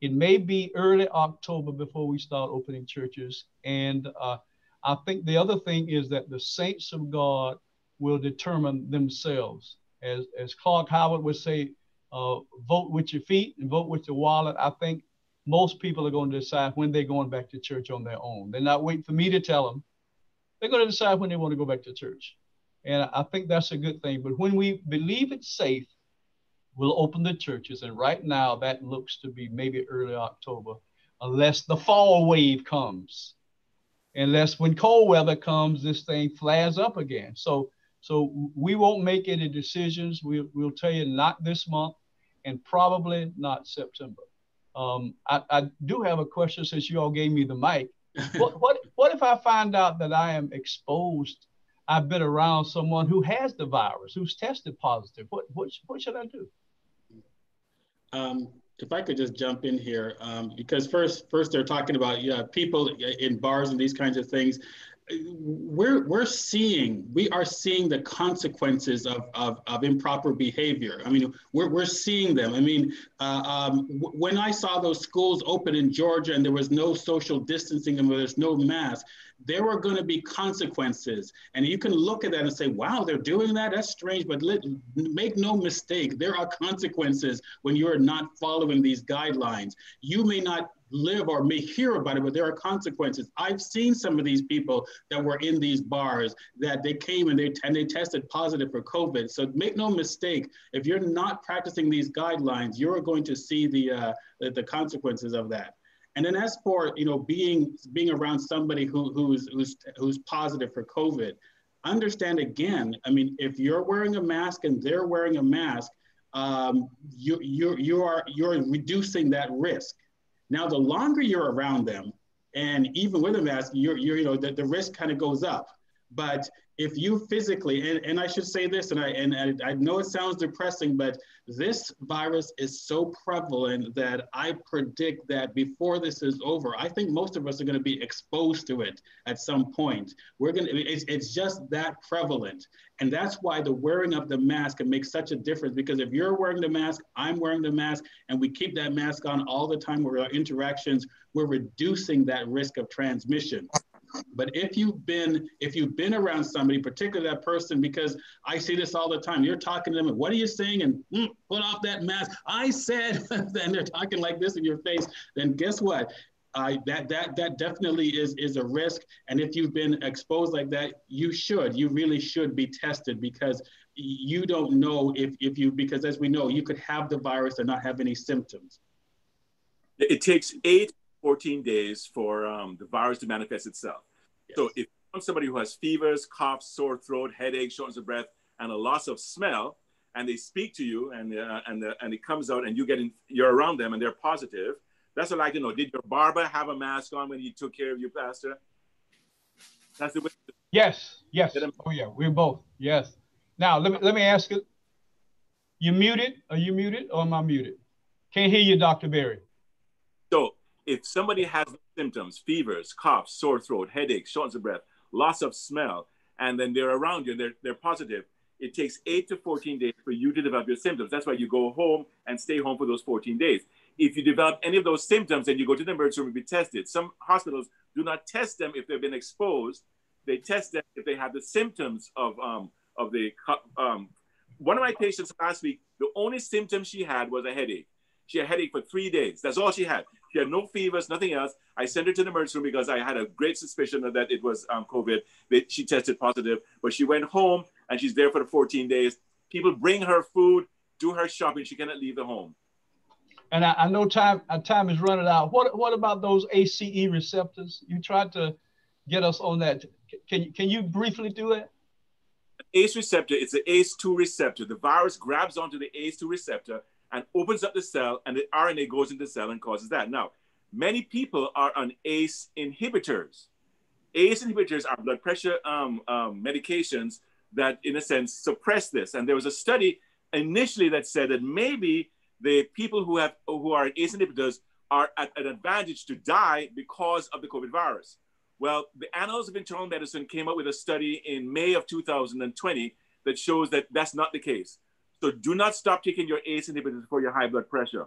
It may be early October before we start opening churches. And uh, I think the other thing is that the saints of God will determine themselves. As, as Clark Howard would say, uh, vote with your feet and vote with your wallet. I think most people are going to decide when they're going back to church on their own. They're not waiting for me to tell them. They're going to decide when they want to go back to church. And I think that's a good thing. But when we believe it's safe, we'll open the churches. And right now, that looks to be maybe early October, unless the fall wave comes. Unless when cold weather comes, this thing flares up again. So, so we won't make any decisions. We'll, we'll tell you not this month and probably not September. Um, I, I do have a question since you all gave me the mic. <laughs> what, what, what if I find out that I am exposed? I've been around someone who has the virus, who's tested positive. What, what, what should I do? Um, if I could just jump in here, um, because first, first they're talking about yeah, people in bars and these kinds of things. We're we're seeing we are seeing the consequences of, of, of improper behavior. I mean, we're, we're seeing them. I mean, uh, um, when I saw those schools open in Georgia and there was no social distancing and there's no mask, there were going to be consequences. And you can look at that and say, wow, they're doing that? That's strange. But let, make no mistake, there are consequences when you're not following these guidelines. You may not live or may hear about it, but there are consequences. I've seen some of these people that were in these bars that they came and they and they tested positive for COVID. So make no mistake, if you're not practicing these guidelines, you're going to see the uh, the, consequences of that. And then as for you know being being around somebody who, who's who's who's positive for COVID, understand again. I mean, if you're wearing a mask and they're wearing a mask, um, you you you are you're reducing that risk. Now, the longer you're around them, And even with a mask, you're, you're you know, the, the risk kind of goes up. But if you physically, and, and I should say this, and I and I, know it sounds depressing, but this virus is so prevalent that I predict that before this is over, I think most of us are going to be exposed to it at some point. We're going to, it's, it's just that prevalent. And that's why the wearing of the mask can make such a difference because if you're wearing the mask, I'm wearing the mask, and we keep that mask on all the time with our interactions, we're reducing that risk of transmission. But if you've been if you've been around somebody, particularly that person, because I see this all the time, you're talking to them, and what are you saying? And mm, put off that mask. I said, <laughs> then they're talking like this in your face. Then guess what? Uh, that that that definitely is is a risk. And if you've been exposed like that, you should, you really should be tested because you don't know if if you because as we know, you could have the virus and not have any symptoms. It takes eight 14 days for um, the virus to manifest itself. Yes. So if somebody who has fevers, coughs, sore throat, headache, shortness of breath, and a loss of smell, and they speak to you, and uh, and uh, and it comes out, and you get in, you're around them, and they're positive. That's what I like to know. Did your barber have a mask on when he took care of you, Pastor? That's the way. Yes, yes. Oh yeah, we're both. Yes. Now let me let me ask you. You muted? Are you muted or am I muted? Can't hear you, Dr. Berry. If somebody has symptoms, fevers, coughs, sore throat, headaches, shortness of breath, loss of smell, and then they're around you and they're, they're positive, it takes 8 to 14 days for you to develop your symptoms. That's why you go home and stay home for those 14 days. If you develop any of those symptoms, and you go to the emergency room and be tested. Some hospitals do not test them if they've been exposed. They test them if they have the symptoms of, um, of the. Um, one of my patients last week, the only symptom she had was a headache. She had a headache for three days. That's all she had. She had no fevers, nothing else. I sent her to the emergency room because I had a great suspicion that it was um, COVID. She tested positive, but she went home and she's there for the 14 days. People bring her food, do her shopping. She cannot leave the home. And I, I know time uh, time is running out. What what about those ACE receptors? You tried to get us on that. Can can you briefly do it? ACE receptor, it's the ACE2 receptor. The virus grabs onto the ACE2 receptor and opens up the cell, and the RNA goes into the cell and causes that. Now, many people are on ACE inhibitors. ACE inhibitors are blood pressure um, um, medications that, in a sense, suppress this. And there was a study initially that said that maybe the people who have who are ACE inhibitors are at an advantage to die because of the COVID virus. Well, the Annals of Internal Medicine came up with a study in May of 2020 that shows that that's not the case. So do not stop taking your ACE inhibitors for your high blood pressure.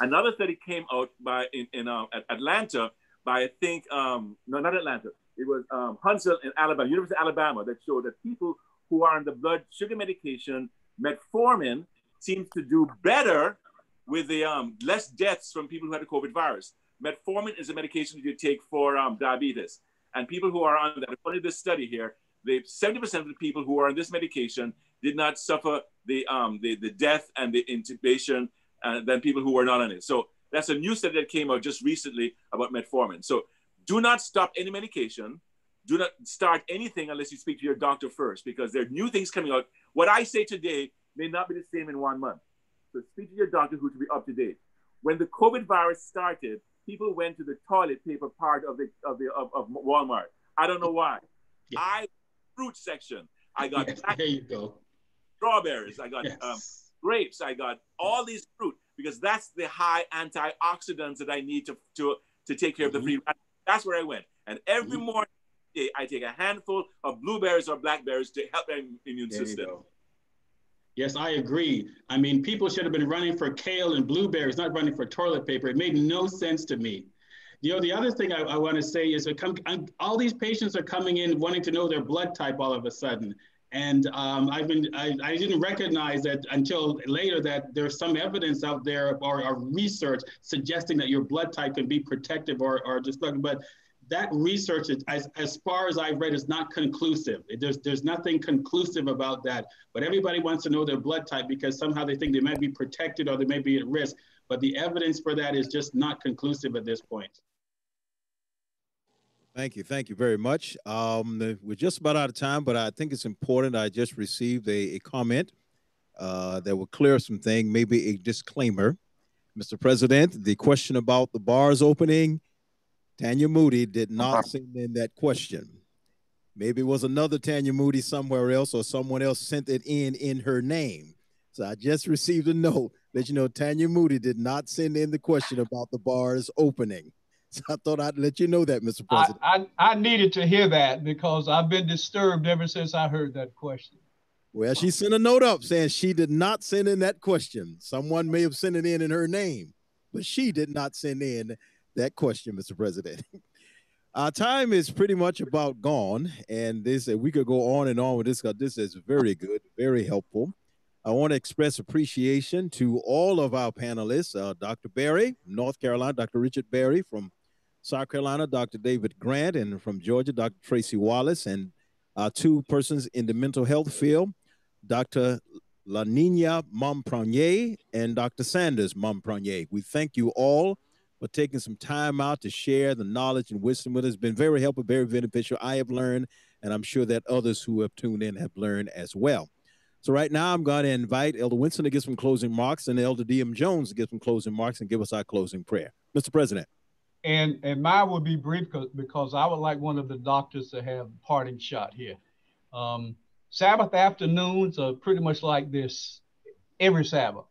Another study came out by in, in uh, Atlanta by I think um, no not Atlanta it was um, Huntsville in Alabama University of Alabama that showed that people who are on the blood sugar medication metformin seems to do better with the um, less deaths from people who had the COVID virus. Metformin is a medication you take for um, diabetes, and people who are on that. According to this study here, the 70% of the people who are on this medication did not suffer the, um, the, the death and the intubation uh, than people who were not on it. So that's a new study that came out just recently about metformin. So do not stop any medication. Do not start anything unless you speak to your doctor first, because there are new things coming out. What I say today may not be the same in one month. So speak to your doctor who to be up to date. When the COVID virus started, people went to the toilet paper part of the of the of, of Walmart. I don't know why. Yeah. I fruit section. I got <laughs> there you go strawberries, I got yes. um, grapes, I got all these fruit because that's the high antioxidants that I need to to to take care mm-hmm. of the mm-hmm. free That's where I went, and every mm-hmm. morning I take a handful of blueberries or blackberries to help my immune there system. Yes, I agree. I mean, people should have been running for kale and blueberries, not running for toilet paper. It made no sense to me. You know, the other thing I, I want to say is come, all these patients are coming in wanting to know their blood type all of a sudden. And um, I've been, I, I, didn't recognize that until later that there's some evidence out there or, or, research suggesting that your blood type can be protective or, or destructive. But that research, is, as, as far as I've read, is not conclusive. It, there's, there's nothing conclusive about that. But everybody wants to know their blood type because somehow they think they might be protected or they may be at risk. But the evidence for that is just not conclusive at this point. Thank you. Thank you very much. Um, we're just about out of time, but I think it's important. I just received a, a comment uh, that will clear some things, maybe a disclaimer. Mr. President, the question about the bars opening, Tanya Moody did not send in that question. Maybe it was another Tanya Moody somewhere else, or someone else sent it in in her name. So I just received a note that you know Tanya Moody did not send in the question about the bars opening. <laughs> So I thought I'd let you know that, Mr. President. I, I, I needed to hear that because I've been disturbed ever since I heard that question. Well, she sent a note up saying she did not send in that question. Someone may have sent it in in her name, but she did not send in that question, Mr. President. <laughs> Our time is pretty much about gone, and this we could go on and on with this because this is very good, very helpful. I want to express appreciation to all of our panelists, uh, Dr. Berry, North Carolina, Dr. Richard Berry from South Carolina, Dr. David Grant, and from Georgia, Dr. Tracy Wallace, and uh, two persons in the mental health field, Dr. Lanina Mompremier and Dr. Sanders Mompremier. We thank you all for taking some time out to share the knowledge and wisdom with us. It's been very helpful, very beneficial. I have learned, and I'm sure that others who have tuned in have learned as well. So right now, I'm going to invite Elder Winston to give some closing remarks and Elder D.M. Jones to give some closing remarks and give us our closing prayer. Mr. President. And and mine will be brief because, I would like one of the doctors to have a parting shot here. Um, Sabbath afternoons are pretty much like this every Sabbath.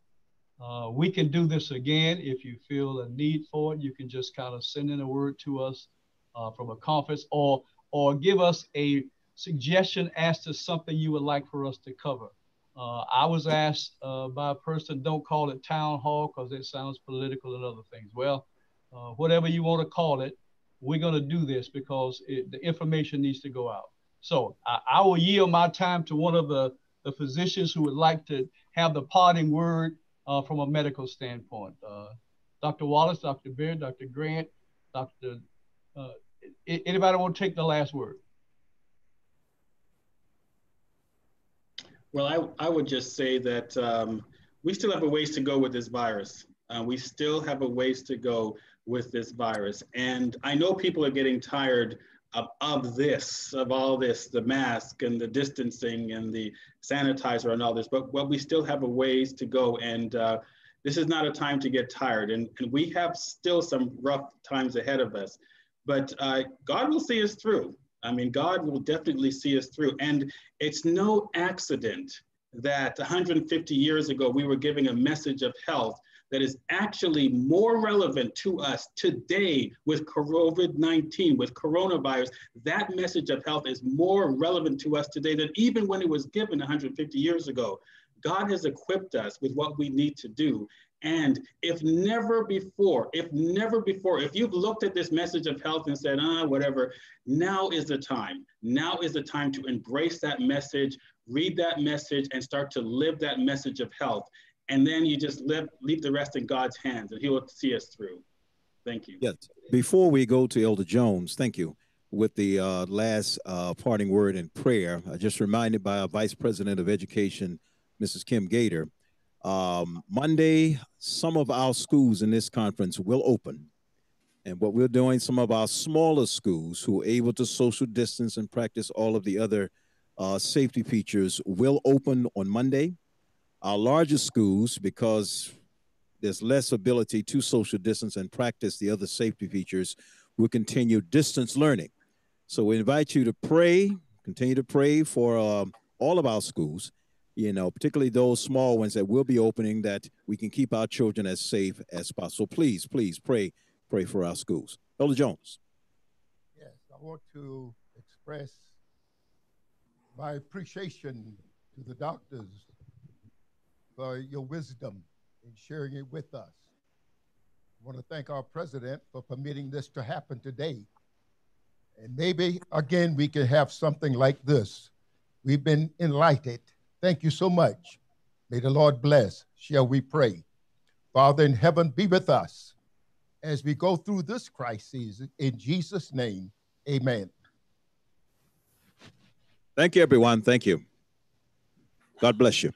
Uh, we can do this again if you feel a need for it. You can just kind of send in a word to us uh, from a conference or or give us a suggestion as to something you would like for us to cover. Uh, I was asked uh, by a person, don't call it town hall because it sounds political and other things. Well, uh, whatever you want to call it, we're going to do this because it, the information needs to go out. So I, I, will yield my time to one of the, the physicians who would like to have the parting word uh, from a medical standpoint. Uh, Dr. Wallace, Dr. Beard, Dr. Grant, Dr. Uh, anybody want to take the last word? Well, I, I would just say that um, we still have a ways to go with this virus. Uh, we still have a ways to go with this virus. And I know people are getting tired of, of this, of all this, the mask and the distancing and the sanitizer and all this, but, but we still have a ways to go. And uh, this is not a time to get tired. And, and we have still some rough times ahead of us, but uh, God will see us through. I mean, God will definitely see us through. And it's no accident that 150 years ago, we were giving a message of health that is actually more relevant to us today with COVID 19, with coronavirus. That message of health is more relevant to us today than even when it was given 150 years ago. God has equipped us with what we need to do. And if never before, if never before, if you've looked at this message of health and said, ah, whatever, now is the time. Now is the time to embrace that message, read that message, and start to live that message of health and then you just live, leave the rest in God's hands, and He will see us through. Thank you. Yes. Before we go to Elder Jones, thank you. With the uh, last uh, parting word in prayer, I just reminded by our Vice President of Education, Mrs. Kim Gator. Um, Monday, some of our schools in this conference will open. And what we're doing, some of our smaller schools who are able to social distance and practice all of the other uh, safety features will open on Monday. Our larger schools, because there's less ability to social distance and practice the other safety features, will continue distance learning. So we invite you to pray, continue to pray for um, all of our schools, you know, particularly those small ones that will be opening, that we can keep our children as safe as possible. Please, please pray, pray for our schools. Elder Jones. Yes, I want to express my appreciation to the doctors for your wisdom in sharing it with us. I want to thank our president for permitting this to happen today. And maybe again, we can have something like this. We've been enlightened. Thank you so much. May the Lord bless. Shall we pray? Father in heaven, be with us as we go through this crisis. In Jesus' name, amen. Thank you, everyone. Thank you. God bless you.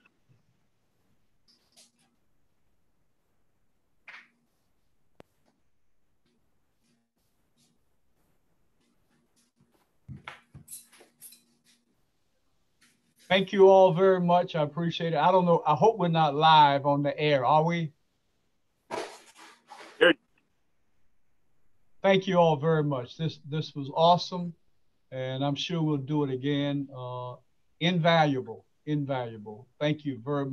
Thank you all very much. I appreciate it. I don't know. I hope we're not live on the air, are we? thank you all very much. This this was awesome, and I'm sure we'll do it again. Uh, invaluable, invaluable. Thank you very much.